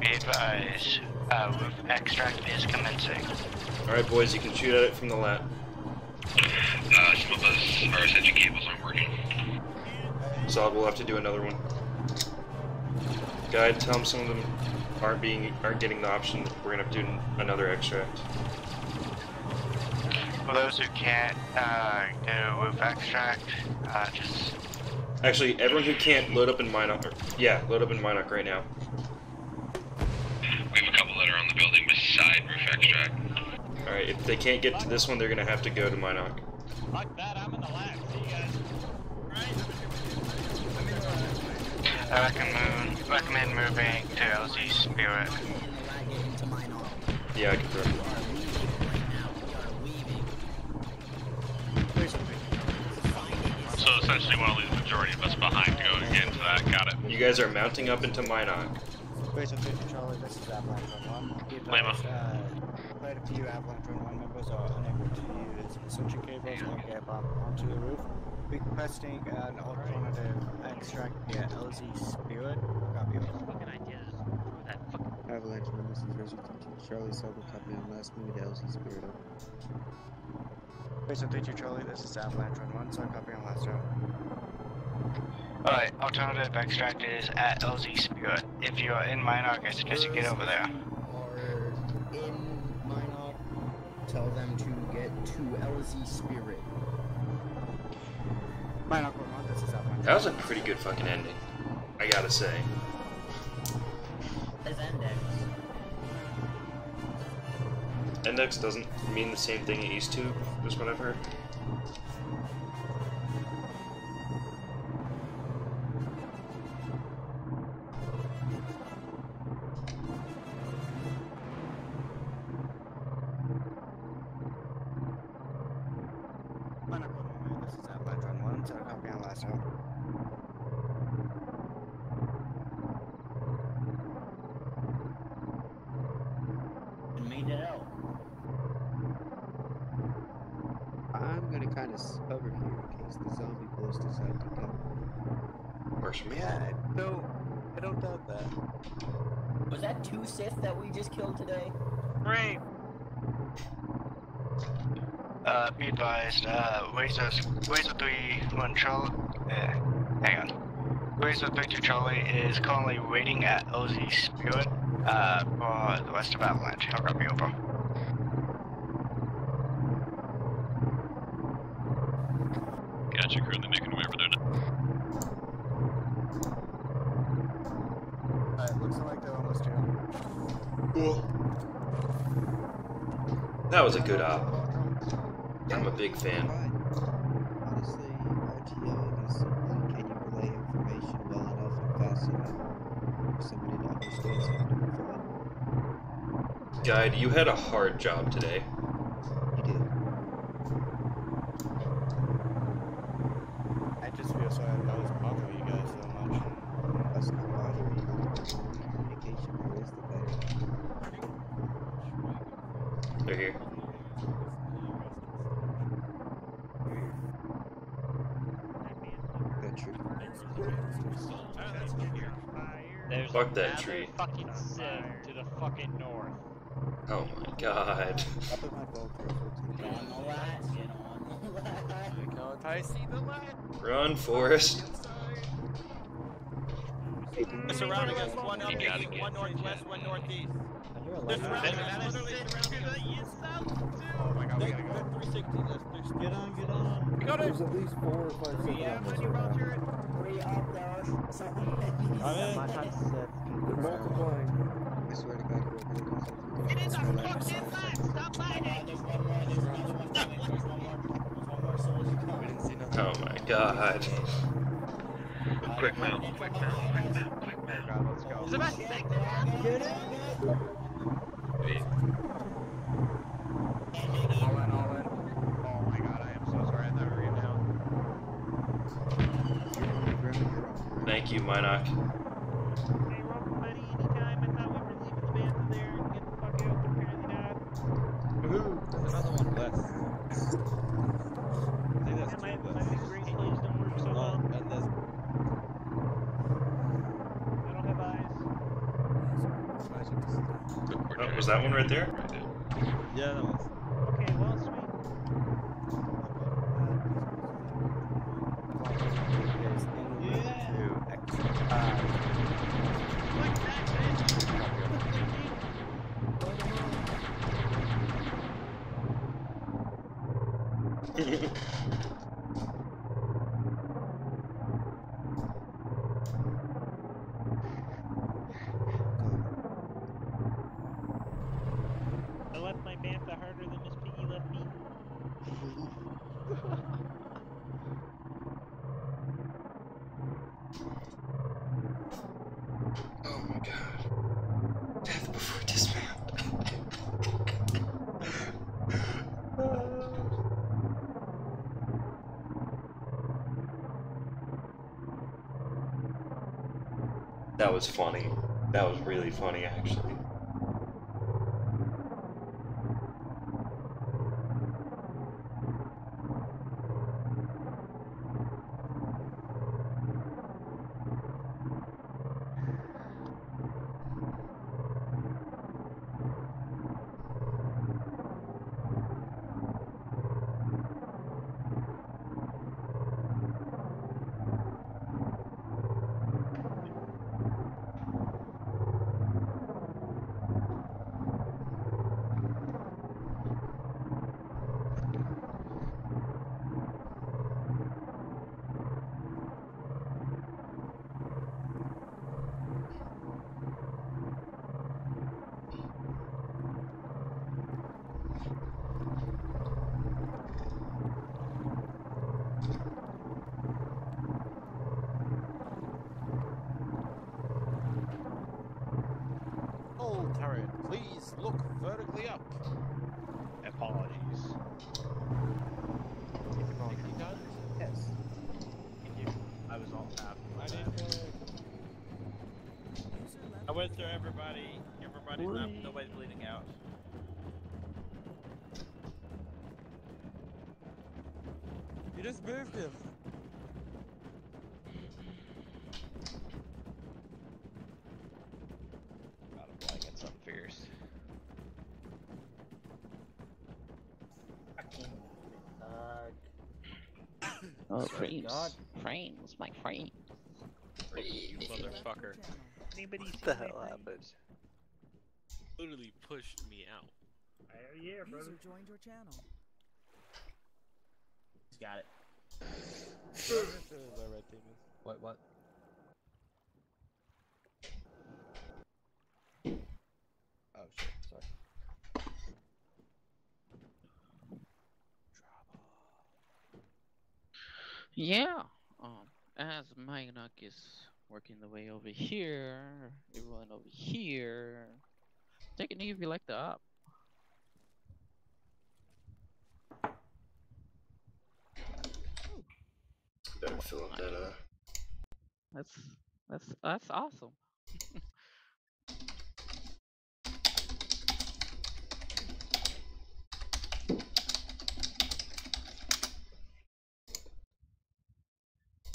Be advised, uh, roof extract is commencing. Alright, boys, you can shoot at it from the lat. Uh, some of us, our ascension cables aren't working. Solid, we'll have to do another one. Guide, tell them some of them aren't being aren't getting the option. We're gonna have to do another extract. For those who can't, uh, do roof extract, uh, just Actually, everyone who can't load up in Mynock. Yeah, load up in Mynock right now. We have a couple that are on the building beside roof extract. Alright, if they can't get to this one, they're gonna have to go to Mynock. Fuck that, I'm in the lab. See you guys. I recommend, recommend moving to LZ Spirit. Yeah, I confirm. So essentially, want to leave the majority of us behind to go get into that. Got it. You guys are mounting up into Mynock. Wait, so 50 Charlie, this is Avalanche Run 1. Be Lima. advised, uh, quite a few Avalanche Run 1 members are unable to use ascension cables or get up onto the roof. Requesting an alternative extract via LZ Spirit. Copy over. Fucking idea. That fucking. Avalanche man, this is Reggie teaching Charlie Silver copy on last minute LZ Spirit over. Wait, so 32 Charlie, this is Avalanche Run 1, so copy on last round. Alright, alternative extract is at LZ Spirit. If you are in Mynock, I suggest you get over there. Or in Mynock, tell them to get to LZ Spirit. Mynock Run 1, this is Avalanche That was a pretty good fucking ending. I gotta say. As index. Index doesn't mean the same thing it used to, is what I've heard. Sith that we just killed today? Right. Uh, be advised, uh, Razor, Razor 3 1 Charlie, uh, hang on. Razor 3 2 Charlie is currently waiting at LZ Spirit, uh, for the rest of Avalanche. I'll grab you over. Gotcha. Currently making my way over there now. Alright, looks like they're almost here. Cool. That was a good op. I'm a big fan. Honestly, RTO is like, can you relay information well enough and fast enough for somebody to understand something for Guide, you had a hard job today. You did. I just feel sorry that I was bothering you guys so much. That's not bothering you. The more communication there is, the better. They're here. That tree. There's Fuck that tree. fucking Sith to the fucking north. Oh my god. Up at my boat first, we'll take On the lat, get on the lat. I see the light. Run, Forrest. They're surrounding us. One up, one northwest, one northeast. They're surrounding us. Literally surrounding us. Oh my god, we They're gotta go. 360. That's, there's Get on, get on. We got it. There's at least four or five Sith Yeah, on this money, right now. Roger. Hurry up, there. I'm in. They're multiplying. I swear to God, whoever it is, It is a fucking fact. Stop fighting. There's one more, there's one more coming, there's one more. There's one more soldier coming. Oh my god. Quick mount, quick mount, quick mount, quick mount. God, let's go. Oh. Thank you, Mynock. Hey, welcome, buddy. Anytime. I thought we were leaving the band there and get the fuck out, but apparently not. There's another one left. Was that one right there? Yeah, that was. Okay, well, sweet. I left my bantha harder than Miss Piggy left me. Oh my god. Death before dismount. That was funny. That was really funny, actually. Hold turret, please look vertically up. Apologies. Yes. I was all half. I didn't I went through everybody. Everybody's not. Nobody's bleeding out. You just moved him. Gotta fly get something fierce. Oh, frames. Frames, my frame. You motherfucker. Anybody What see the my hell frame? happened? Literally pushed me out. Hell yeah, brother. User joined your channel. He's got it. Where red team is. What, what? Oh shit, sorry. Yeah. As Mynock is working the way over here, everyone over here, take it easy if you like the op. Better fill up that, uh. That's that's that's awesome. <laughs>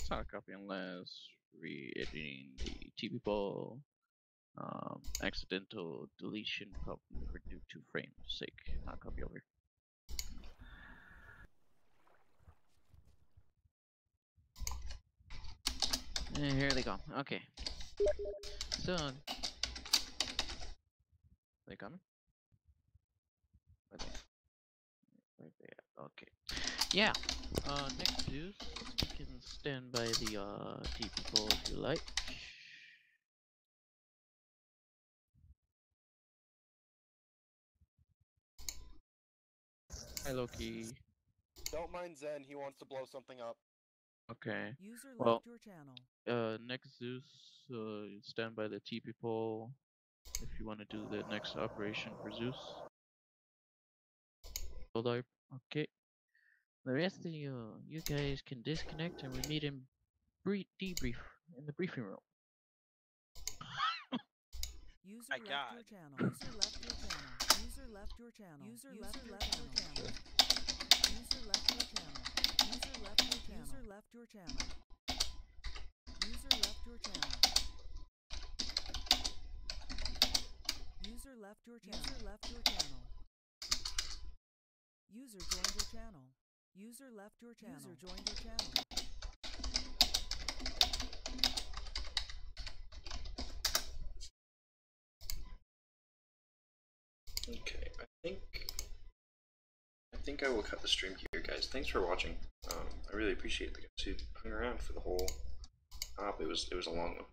Solid copy unless re-editing the TV ball. Um, accidental deletion copy for due to frame sake. Not copy over. And here they go. Okay. So they coming? Where they? Right there. Okay. Yeah. Uh, next is you can stand by the uh TP pole if you like. Hi Loki. Don't mind Zen, he wants to blow something up. Okay. User well, left your channel. uh, next Zeus, uh, stand by the TP pole if you want to do the next operation for Zeus. Hold up. Okay. The rest of you, you guys can disconnect and we meet in brief debrief in the briefing room. User left your channel. User left your channel. User left your channel. User, left your channel. User left your channel. User left your channel. User left your channel. User left your channel. User left your channel. User left your channel. User joined your channel. User left your channel. User joined your channel. Okay, I think I think I will cut the stream here, guys. Thanks for watching. Um, I really appreciate the guys who hung around for the whole op. It was it was a long one.